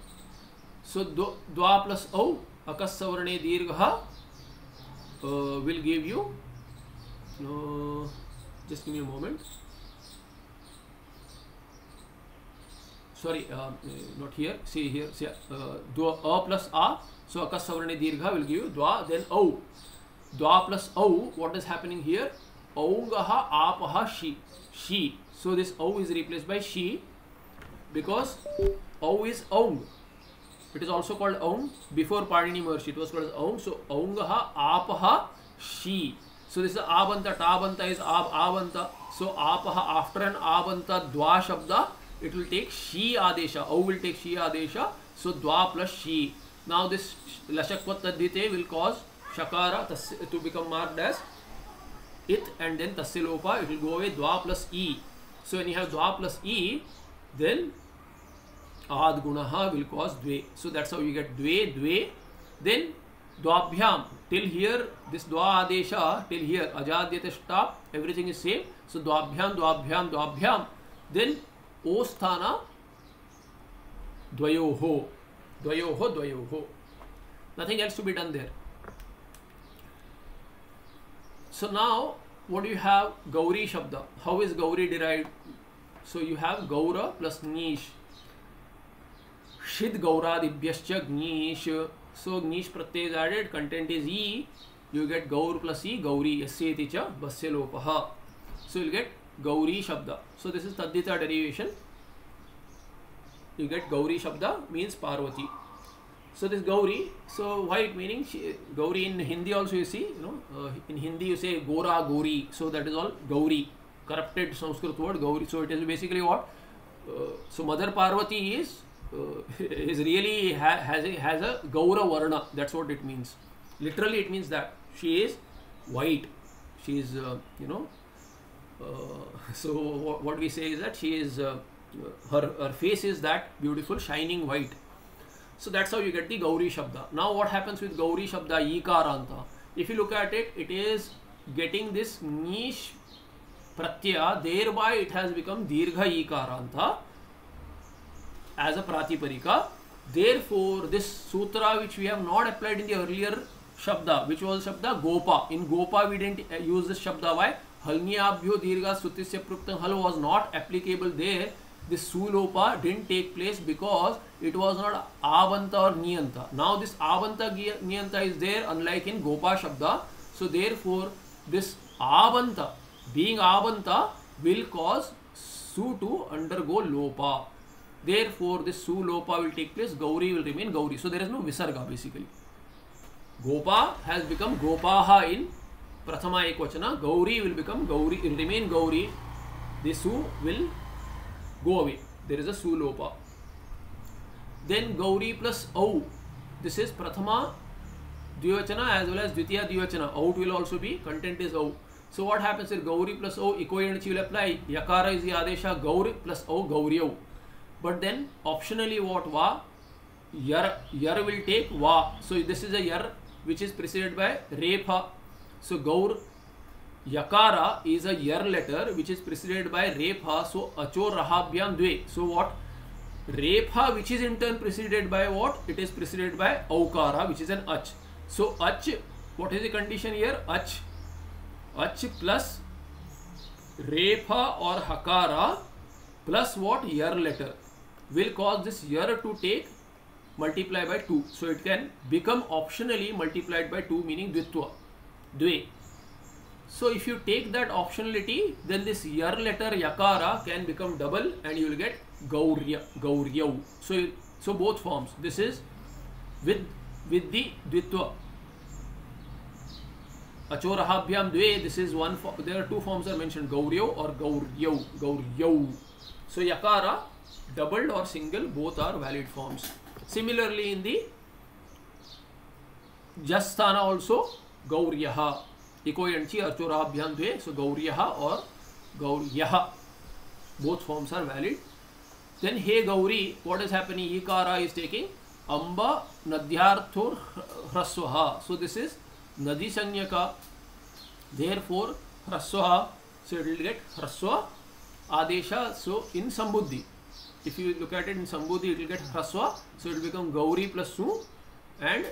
सो द्वा plus औ अकस्वर्णे दीर्घ will give you just me moment sorry not here see here a plus uh so अकस्वर्णे दीर्घ will give you द्वा then औ. द्वा प्लस औ वॉट इज़ हैपनिंग हियर औंग आपह शी. शी. सो दिस औ इज़ रिप्लेस बाय शी बिकॉज़ औ इज़ औंग इट इज़ ऑल्सो कॉल्ड औंग बिफोर पाणिनी महर्षि इट वॉज़ कॉल्ड औंग सो औंग आप शी सो दिस आब अंत इज़ आब आब सो आप आफ्टर एंड आब द्वा शब्द इट विल टेक शी आदेश औ विल टेक शी आदेश सो द्वा प्लस शी नाउ दिस लशक्व तद्धिते विल कॉज शकार टू बिकम मार्क डैस इथ एंड देन तस्य इट विल गो अवे द्वा प्लस ई सो एन यू हैव द्वा प्लस ई देन आद गुणा विल कॉज द्वे। So that's how you get द्वे द्वे देन द्वाभ्याम। टिल हियर दिस द्वा आदेश till here अजाद्य stop everything is same so द्वाभ्याम द्वाभ्याम द्वाभ्याम। देन ओ स्थान, द्वयो। हो द्वयो हो द्वयो। हो nothing else to be done there so now what you have Gauri शब्द हाउ इज़ गौरी डिराइव सो यू हैव गौर प्लस नीश pratyay is added content is e you get gaur plus e gauri yasyeti cha basya lopah so you'll get Gauri Shabda. So this is Tadita derivation. You get Gauri Shabda means Parvati. So this Gauri, so why it meaning she, Gauri in Hindi also you see, you know, uh, in Hindi you say Gora Gauri, so that is all Gauri, corrupted Sanskrit word Gauri. So it is basically what? Uh, so Mother Parvati is uh, is really ha has a has a Gaura Varna. That's what it means. Literally, it means that she is white. She is uh, you know uh, so what we say is that she is uh, her her face is that beautiful shining white so that's how you get the gauri shabda now what happens with gauri shabda ikaranta if you look at it it is getting this niche pratyaya thereby it has become dirgha ikaranta as a pratiparika therefore this sutra which we have not applied in the earlier shabda which was shabda gopa in gopa we didn't use this shabda why दीर्घ स्तुति से प्रुक्त हल was not applicable there this sulopa didn't take place because it was not avanta or niyanta now this avanta niyanta is there unlike in gopa shabda so therefore this avanta being avanta will cause su to undergo lopa therefore this su lopa will take place gauri will remain gauri. So there is no visarga basically. Gopa has become gopaha in prathama ekvachana. Gauri will become gauri will remain gauri. The su will go away. There is a su lopa then gauri plus au. This is prathama dvivachana as well as dvitiya dvivachana. Out will also be content is au. So what happens is gauri plus au equivalency will apply. Yakara is the adesha gauri plus au gauriau but then optionally what va yar yar will take va so this is a yar which is preceded by repha So Gaur Yakara is a year letter which is preceded by Repha. So Acho Rahabhyam Dve. So what? Repha which is in turn preceded by what? It is preceded by Aukara which is an Ach. So Ach, what is the condition here? Ach. Ach plus Repha or Hakara plus what? Year letter will cause this year to take multiply by 2. So it can become optionally multiplied by 2 meaning Dvitva. Dve. So if you take that optionality, then this yar letter yakara can become double and you will get gaurya, gauryau. So, so both forms. This is with with the dvitva. Achorahabhyam dve, this is one. There are two forms are mentioned, gauryau or gauryau, gauryau. So yakara, doubled or single, both are valid forms. Similarly in the jasthana also गौर्य इको एंची अर्चोराभ्याम द्वे so गौर्य और गौर्य both forms are valid then hey gauri what is happening ikara is taking amba nadyarthur hraswaha so this is nadi sanyaka therefore hraswaha so it will get hraswa adesha so in sambuddhi if you look at it in sambuddhi it will get hraswa so it will become gauri plus su and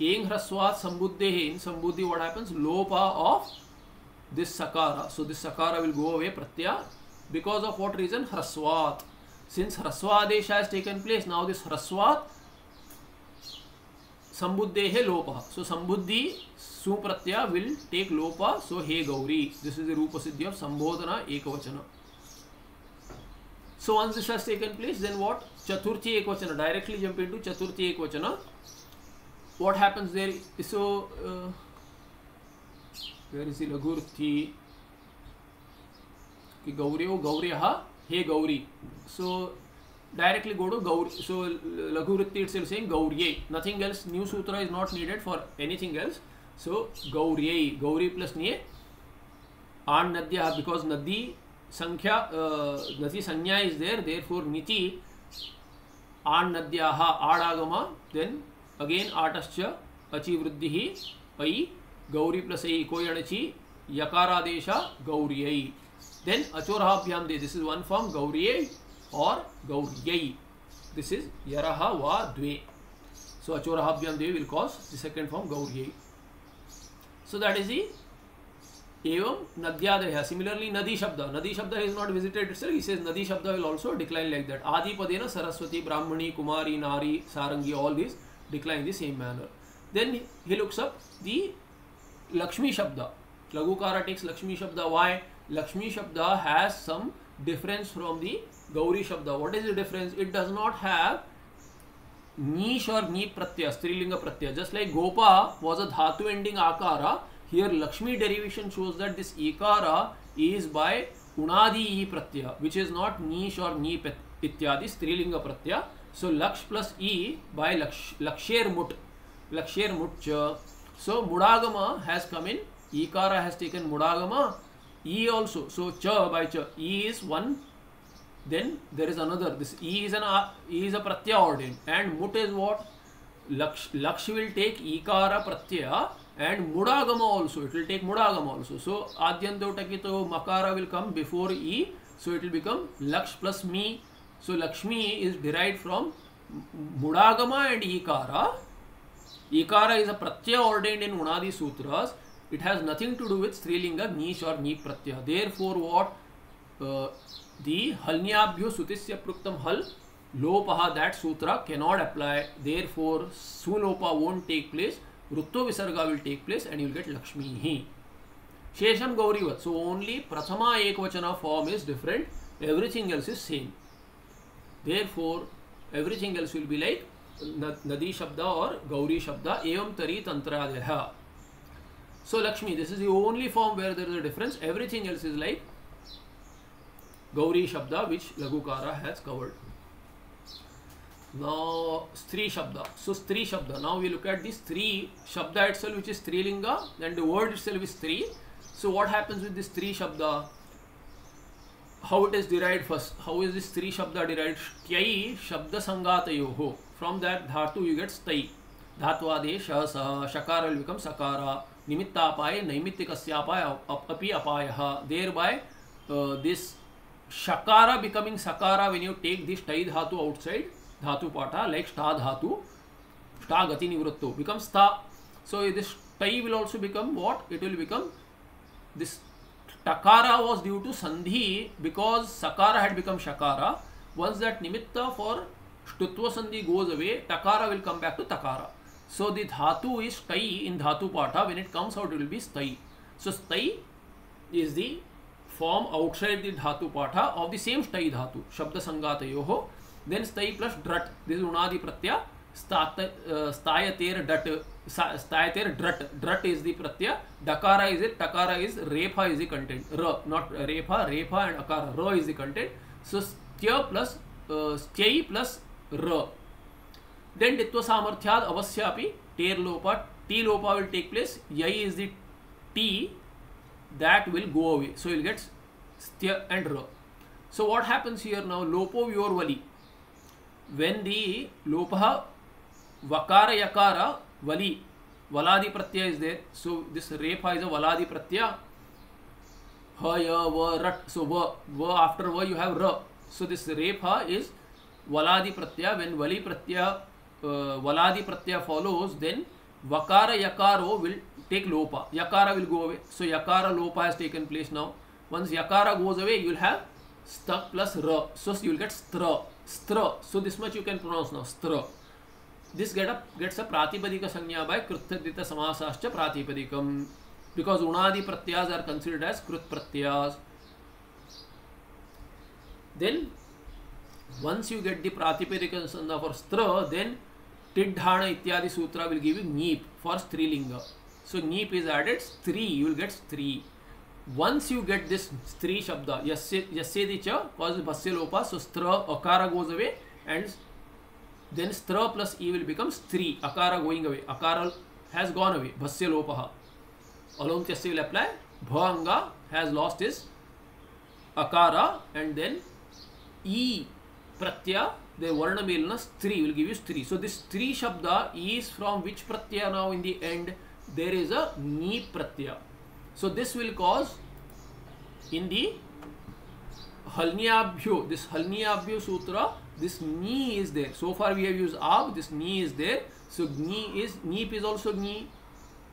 Eng hraswat sambuddhe in sambuddhi what happens? Lopa of this sakara. So this sakara will go away pratyaya because of what reason? Hraswat. since hraswa adesha has taken place now this hraswa sambuddhe lopa so sambuddhi supratya will take lopa so he gauri this is the rupa siddhi of sambodhana ekavachana so once this has taken place then what chaturthi ekvachana directly jump into chaturthi ekvachana what happens there so uh, where is the lagurthi कि गौर्यो गौर्य हे गौरी सो directly go to Gauri. So Laghu Vritti itself saying Gaurye. Nothing else. New sutra is not needed for anything else. So Gaurye. Gauri plus Nye. An Nadya because Nadi Sankhya uh, Nati Sanya is there. Therefore Niti An Nadyaha Adagama. Then again Atascha Achi Vriddhihi Pai Gauri plus Ai Koyanachi Yakaradesha Gauriyai. Then Achorahabhyam De. This is one form Gauriyai or Gauryai. This is Yaraha Va Dve. So Achorahabhyam Dve will cause the second form Gauryai. So that is the एवं नद्यादय। Similarly नदी शब्द। नदी शब्द is not visited इस नदी शब्द will also decline like that आदिपदे Saraswati, ब्राह्मणी, कुमारी, नारी, सारंगी all this decline the same manner then he looks up the Lakshmi शब्द लघुकार टेक्स लक्ष्मी शब्द वाय लक्ष्मी शब्द has some difference from the Gauri शब्द what is the difference it does not have नीश और नी प्रत्यय स्त्रीलिंग प्रत्यय जस्ट लाइक गोपा वॉज़ अ धातु एंडिंग आकार here Lakshmi derivation shows that this ikara is by unadi pratyaya, which is not nish or ni ityadi, strilinga pratyaya. So laksh plus e by laksh, laksher mut, laksher mut So mudagama has come in, ikara has taken mudagama, e also. So cha by cha, e is one. Then there is another. This e is an e is a pratyaya ordained. And mut is what? Laksh laksh will take ikara pratyaya and mudagama also it will take mudagama also so adyantotakito makara will come before e so it will become laksh plus me so lakshmi is derived from mudagama and ikara ikara is a pratyaya ordained in unadi sutras it has nothing to do with strilinga nish or ni pratyaya therefore what uh, the halnyabhyo sutisya pruktam hal lopaha that sutra cannot apply therefore sulopa won't take place रुत्व विसर्ग will take place and you get Lakshmi ही शेषम गौरीवत. So only प्रथमा एक वचन form is different everything else is same therefore everything else will be like नदी शब्द और गौरी शब्द एवं तरी तंत्रालय so Lakshmi this is only form where there is a difference everything else is like Gauri शब्द which लघुकारा has covered Now Stri Shabda. So Stri Shabda. Now we look at this Stri Shabda itself which is Strilinga and the word itself is Stri. So what happens with this Stri Shabda? How it is derived first? How is this Stri Shabda derived? Styai Shabda Sangatayoho. From that dhatu you get Stai. धात्वादेश शकार become sakara nimittapaye naimittikasyapaye api apayah thereby uh, this shakara becoming sakara when you take this tai dhatu outside धातु पाठ like स्टा धातु स्टा gati nivritta become stha. So this tai will also become what it will become this takara was due to sandhi because sakara had become shakara. One that nimitta for stutva sandhi goes away takara will come back to takara. So the dhatu is stai in dhatu patha when it comes out will be stai so stai is the form out the dhatu patha of the same stai dhatu, shabda sanghato then stai plus drat this is unadi pratyaya stayater dat stayater drat drat is the pratyaya dakara is it takara is repa is the content ra not repa repa and akara ra is the content so stya plus uh, styai plus ra then ditva samarthyad avasya api ter lopa t lopa will take place yai is the t that will go away. So you'll get stya and ra. So what happens here now? Lopo vali. When the लोप वकार यकार वली वलादि प्रत्यय is there so this रेफ is a वलादि प्रत्यय हट सो व व आफ्टर व यू हैव र. सो दिस रेफ इज़ वलादि प्रत्यय वेन वली प्रत्यय वलादि प्रत्यय फॉलोज देन वकार यकारो विल टेक लोप. यकार विल गो अवे सो यकार लोप has taken place now once यकार गोज अवे यूल हैव स्त प्लस र. सो यूल गेट स्त्र stra. So this much you can pronounce now, stra. This get a, gets a pratipadika sanya by kruttadita samasascha pratipadikam because unadi pratyas are considered as krut pratyas. Then once you get the pratipadika sanya for stra, then tidhana ityadi sutra will give you neep for strilinga. So neep is added, stri, you will get stri. Once you get this stri shabda yasyedi cha causes bhasya lopa so stra akara goes away and then stra plus e will become stri akara going away. Akara has gone away. Bhasya lopa along tyasya will apply. Bhanga has lost his akara and then e pratyaya the varna melna stri will give you stri so this stri shabda is from which pratyaya now in the end? There is a ni pratyaya So this will cause in the Halniyabhyo, this Halniyabhyo Sutra, this Ni is there. So far we have used Ab, this Ni is there. So Ni is, Neep is also Ni,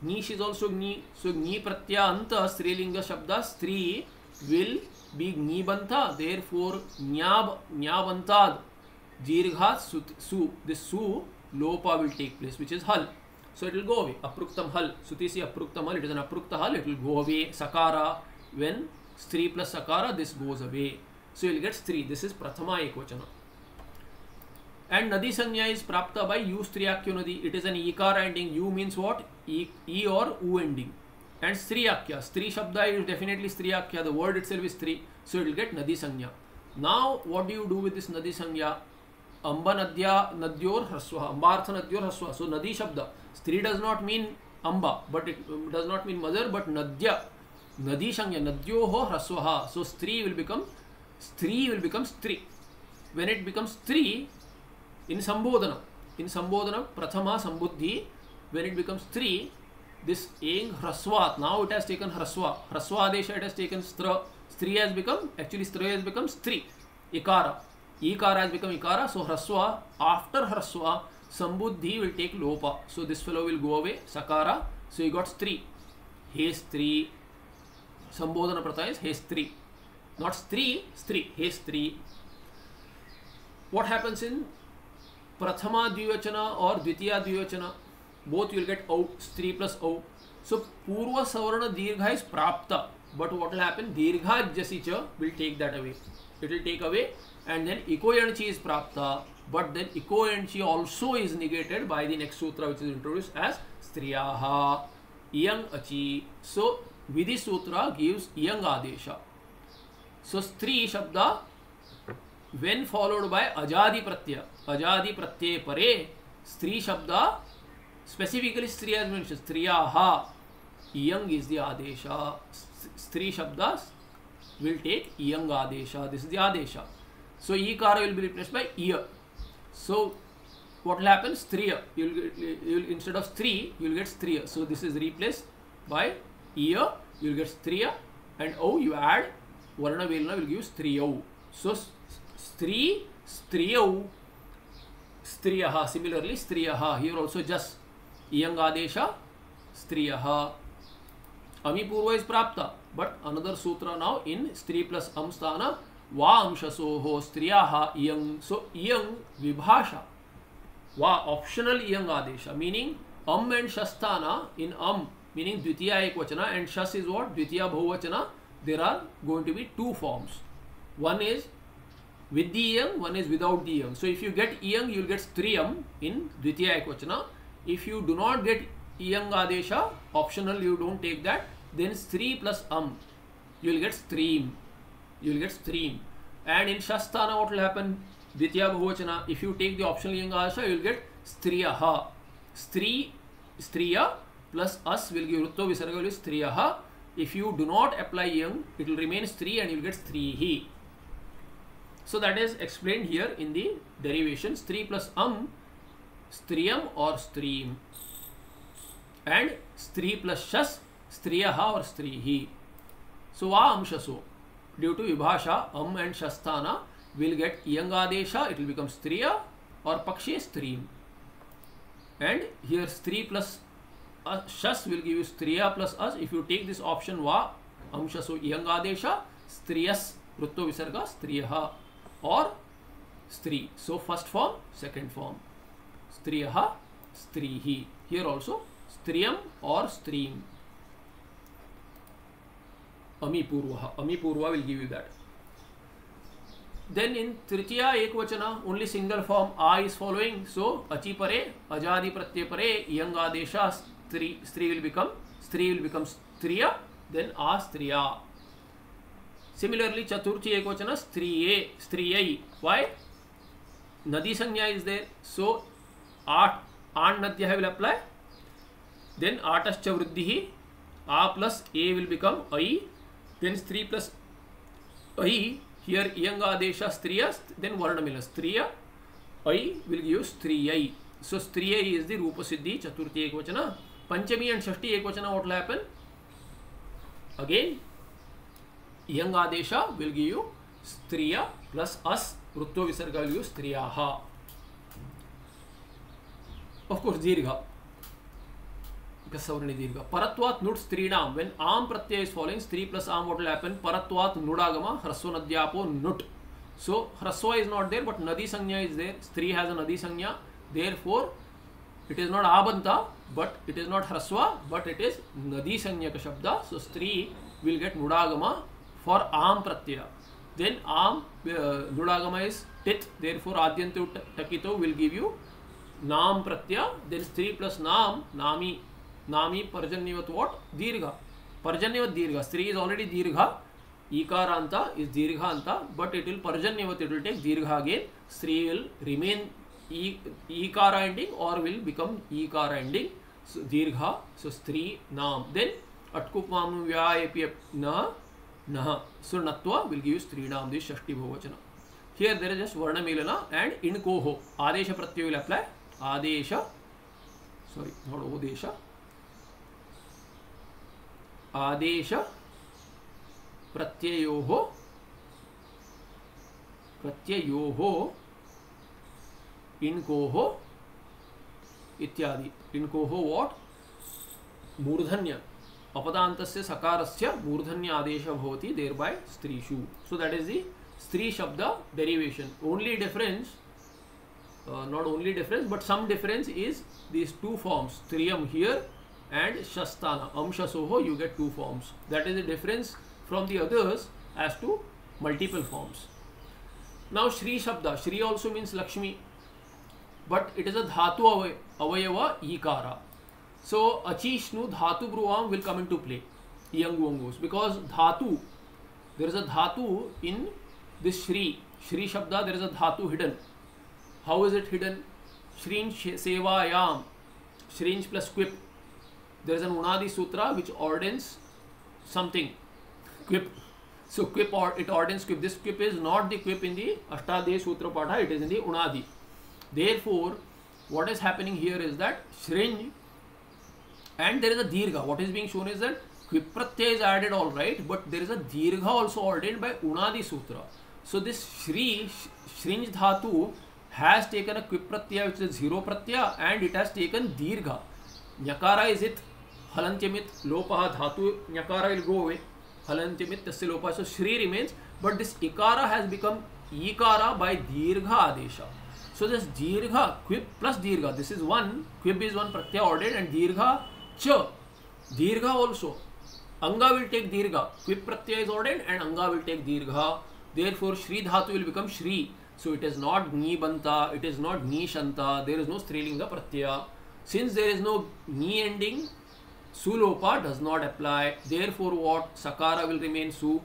Nish is also Ni. So Ni Pratyanta Strilinga Shabda Stri will be Ni Banta. Therefore Nyab, Nyabantad, Jirghat Su, this Su, Lopa will take place, which is Hal. So it will go away. Apruktam hal. Sutisi apruktam hal. It is an aprukta hal. It will go away. Sakara. When stri plus sakara, this goes away. So you will get stri. This is prathama ekvachana. And nadi sanya is prapta by u striakya nadi. It is an ikara ending. U means what? E, e or u ending. And striakya. Stri shabda is definitely striakya. The word itself is stri. So it will get nadi sanya. Now what do you do with this nadi sanya? Amba nadya nadyor haswa. Ambartha nadyor haswa. So nadi shabda. स्त्री does not mean Amba but it does not mean mother but नद्य नदी संज्ञा नद्यो हो ह्रस्व so स्त्री will become स्त्री will become स्त्री when it become स्त्री इन संबोधन इन संबोधन प्रथमा संबुद्धि वेन इट बिकम स्त्री दिस एंग ह्रस्वात नाउ इट हैज़ टेकन ह्रस्व ह्रस्व इट हैज़ टेकन स्त्र स्त्री हैज़ बिकम एक्चुअली स्त्री हैज़ बिकम स्त्री इकार इकार हैज़ बिकम इकार सो ह्रस्व आफ्टर ह्रस्व Sambuddhi will take lopa. So this fellow will go away. Sakara. So you got stri. He stri. Sambodhana prata is he stri. Not stri, stri. He stri. What happens in Prathama Dvivachana or Dvitiya Dvivachana? Both you will get O, stri plus O. So Purva Savarna Dirgha is Prapta. But what will happen? Dirgha Jasicha will take that away. It will take away and then Ikoyanchi is Prapta but then echo and chi also is negated by the next sutra which is introduced as striyaha iyang achi so vidhi sutra gives iyang adesha so stri shabda when followed by ajadi pratyaya ajadi pratyay pare stri shabda specifically stri has mentioned striyaha iyang is the adesha stri shabda will take iyang adesha this is the adesha so ikara will be replaced by iya So what will happen? Striya. You'll, you'll instead of stri, you'll get striya. So this is replaced by ear. You'll get striya, and o you add varna velna will give striyo. So stri, striyo, striyaha. Similarly, striyaha. Here also just iyang adesha, striyaha. Ami purva is prapta, but another sutra now in stri plus amstana वंशसोह स्त्रिय इयंग सो इयंग विभाषा। व optional इयंग आदेश meaning अम and शस्ता in अम meaning द्वितीय एक वचना एंड शस इज़ वॉट द्वितीय बहुवचना। There are going to be two forms one is with the इयंग one is without the इयंग सो इफ़ यू गेट इंग यू गेट स्त्री एम इन द्वितीय एक वचन if you do not get इंग आदेश optional you don't take that then स्त्री plus अम यूल गेट स्त्रीम you will get stream. And in Shastana, what will happen? Ditya Bahuvachana, if you take the optional Yangasha, you will get Striyaha. Stri, Striya plus us will give Rutto Visarga will be Striyaha. If you do not apply Yang, it will remain Stri and you will get Strihi. So that is explained here in the derivation. Stri plus Am, Striyam or Stream. And Stri plus Shas, Striyaha or Strihi. So Va Amshaso. Due to vibhasha, am and shastana will get yangadesha, it will become striya or pakshe stream. And here stri plus uh, shas will give you striya plus us. If you take this option va, amshaso yangadesha, striyas Rutto Visarga Striyaha or Stri. So first form, second form. Striyaha, Strihi. Here also Striyam or Stream. अमी अमीपूर्वा अमीपूर्वा will give you that then in तृतीय एक वचन only single form आ is following so अचि परे, अजादि प्रत्यय परे यंग आदेश स्त्री स्त्री विल बिकम स्त्री विल बिकम स्त्रीय देन आ स्त्रिया. सिमिलरली चतुर्थी एक वचन स्त्री ए स्त्रीय. वाय नदी संज्ञा इज़ देर सो आठ आठ नद्य विल अप्लाय देन आठश्च वृद्धि, आ प्लस ए विल बिकम ई Then Stri plus I here Iyanga Adesha Striya, then Varnamila. Striya, I will give Striyai. So Striyai is the Rupa Siddhi, Chaturthi Ekvachana. Panchami and Shashti Ekvachana, what will happen? Again, Iyanga Adesha will give you Striya plus As, Rutto Visarga will give you Striyaha. Of course, Dirgha. Paratvat Nudagama, Hraswa Nadhyapo Nut. So, Hraswa is not there, but Nadi Sanya is there. Stri has a Nadi Sanya. Therefore, it is not Abanta, but it is not Hraswa, but it is Nadi Sanya ka Shabda. So, Stri will get Nudagama for Am Pratyaya. Then Am, uh, Nudagama is Tit. Therefore, Adyantu Takito will give you Nam Pratyaya. Then Stri plus Nam, Nami नामी पर्जन्यवत वाट दीर्घ. पर्जन्यवत दीर्घ. स्त्री is already दीर्घ. इकार अंत is दीर्घ अंत but it will पर्जन्यवत it will take दीर्घ अगेन स्त्री विल रिमेन ईकार एंडिंग और विल बिकम ईकार एंडिंग दीर्घ. सो स्त्री, नाम. देन अट्कुपाम व्यापी न नह सो नत्व विल गिव स्त्रीनाम दि षष्टी बहुवचन. हियर देर इज़ जस्ट वर्ण वर्णमीलन एंड इन कोहो आदेश प्रत्यय विल अप्लाई आदेश सॉरी नॉट ओदेश. आदेश प्रत्ययो प्रत्ययो, इनको इत्यादि। इनको व्हाट मूर्धन्य। अपदान्तस्य, सकारस्य मूर्धन्य आदेश भवति देयर बाय स्त्रीषु। सो दैट इज़ द स्त्री शब्द derivation only difference not only difference, but some difference is these two forms striyam here and Shastana. Amshasoho, you get two forms. That is the difference from the others as to multiple forms. Now Shri Shabda, Shri also means Lakshmi, but it is a Dhatu Avayava Ikara. So Achishnu Dhatu Bruvam will come into play, Yangu because Dhatu, there is a Dhatu in this Shri, Shri Shabda, there is a Dhatu hidden. How is it hidden? Shrinj Sevayam, Shrinj plus Quip there is an Unadi Sutra which ordains something. Quip. So quip or it ordains quip. This quip is not the quip in the Ashtadhyayi Sutra Patha, it is in the Unadi. Therefore, what is happening here is that Shrinj and there is a Dirgha. What is being shown is that quip pratyay is added all right, but there is a Dirgha also ordained by Unadi Sutra. So this Shri, Shrinj Dhatu has taken a quip pratyaya which is zero pratyaya and it has taken Dirgha. Nyakara is it हलंत्यमित लोप धातु यकार will go away हलंत्यमित तस्य लोप so श्री remains but this इकार has become इकार बाय दीर्घ आदेश। सो दिस दीर्घ क्विप प्लस दीर्घ दिस इज़ वन क्विप इज़ वन प्रत्यय ऑर्डर्ड एंड दीर्घ च, दीर्घ ऑल्सो अंगा विल टेक दीर्घ, क्विप प्रत्यय इज़ ऑर्डर्ड एंड अंगा विल टेक दीर्घ। देर फोर श्री धातु विल बिकम श्री। सो इट इज़ नॉट नी बंता इट इज़ नॉट नी शंता देर इज़ नो स्त्रीलिंग प्रत्यय। Since there is no knee ending Sulopa does not apply. Therefore, what? Sakara will remain Su.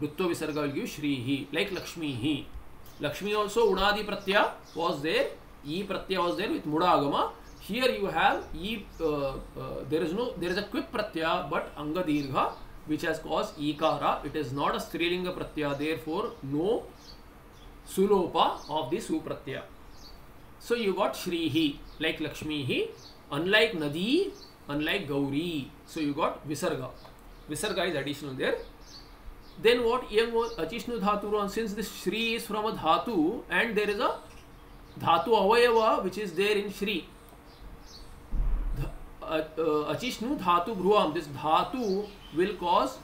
Rutto Visarga will give Shrihi, like Lakshmi hi. Lakshmi also Unadi Pratya was there. E Pratya was there with Mudagama. Here you have E, uh, uh, there is no, there is a quick Pratya, but Anga Dirgha, which has caused Ikara. It is not a Strilinga Pratya, therefore, no Sulopa of the Supratya. So you got Shrihi, like Lakshmi hi. Unlike Nadi, unlike Gauri. So you got Visarga. Visarga is additional there. Then what Iyam was Achishnu Dhatu since this Shri is from a Dhatu and there is a Dhatu Avayava which is there in Shri. Uh, uh, Achishnu Dhatu Bhruvam. This Dhatu will cause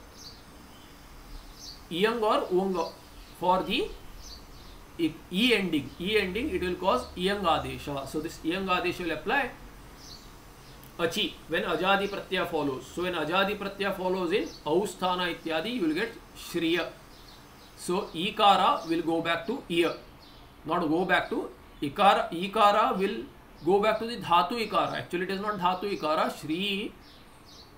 Iyang or Uvanga. for the e ending e ending it will cause iyang adesha so this iyang adesha will apply अची when अजादि प्रत्यय follows so when अजादि प्रत्यय follows in औस्थान इत्यादि you will get श्रिय so इकार will go back to इय नॉट गो बैक टू इकार ईकार will go back to the धातु इकार एक्चुअली इट इज़ नॉट धातु इकार श्री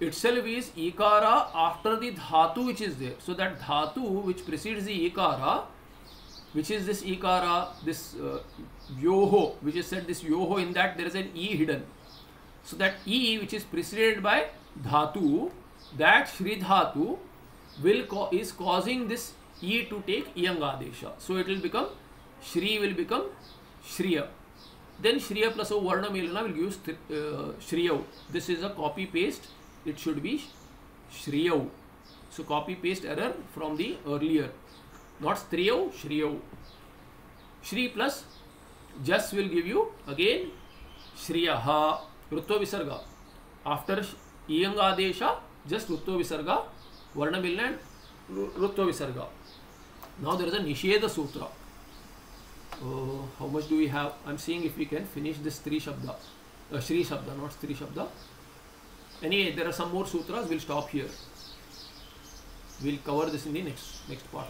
इट्स एल्फ इज़ इकार आफ्टर दि धातु which is there so that धातु विच प्रिसीड्स दिकार विच इज़ दिस ईकार दिस व्योहो which is set this व्योहो in that there is an E hidden so that e which is preceded by dhatu that shri dhatu will is causing this e to take iyang adesha so it will become shri will become shriya. Then shriya plus a varna milana will use uh, shriya this is a copy paste it should be shriya so copy paste error from the earlier. Not striyo, shriyo. Shri plus just will give you again shriyaha, ऋत्व विसर्ग after इयंग आदेश just ऋत्व विसर्ग वर्ण मिल ऋत्व विसर्ग now there is निषेध सूत्र how much do you have I am seeing if you can finish this स्त्री शब्द श्री शब्द नॉट स्त्री शब्द any way there are some more सूत्र will stop here will cover this in the next next part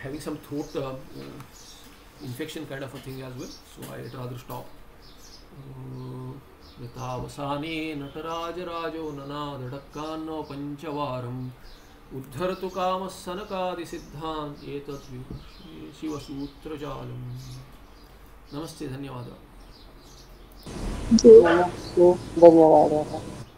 having some throat infection kind of a thing as well so I rather stop यथावसाने नटराजराजो ननादडक्कान्नो पञ्चवारम् उद्धरतु कामः सनकादिसिद्धान् एतद् शिवसूत्रजालम्। नमस्ते धन्यवादः। धन्यवादः।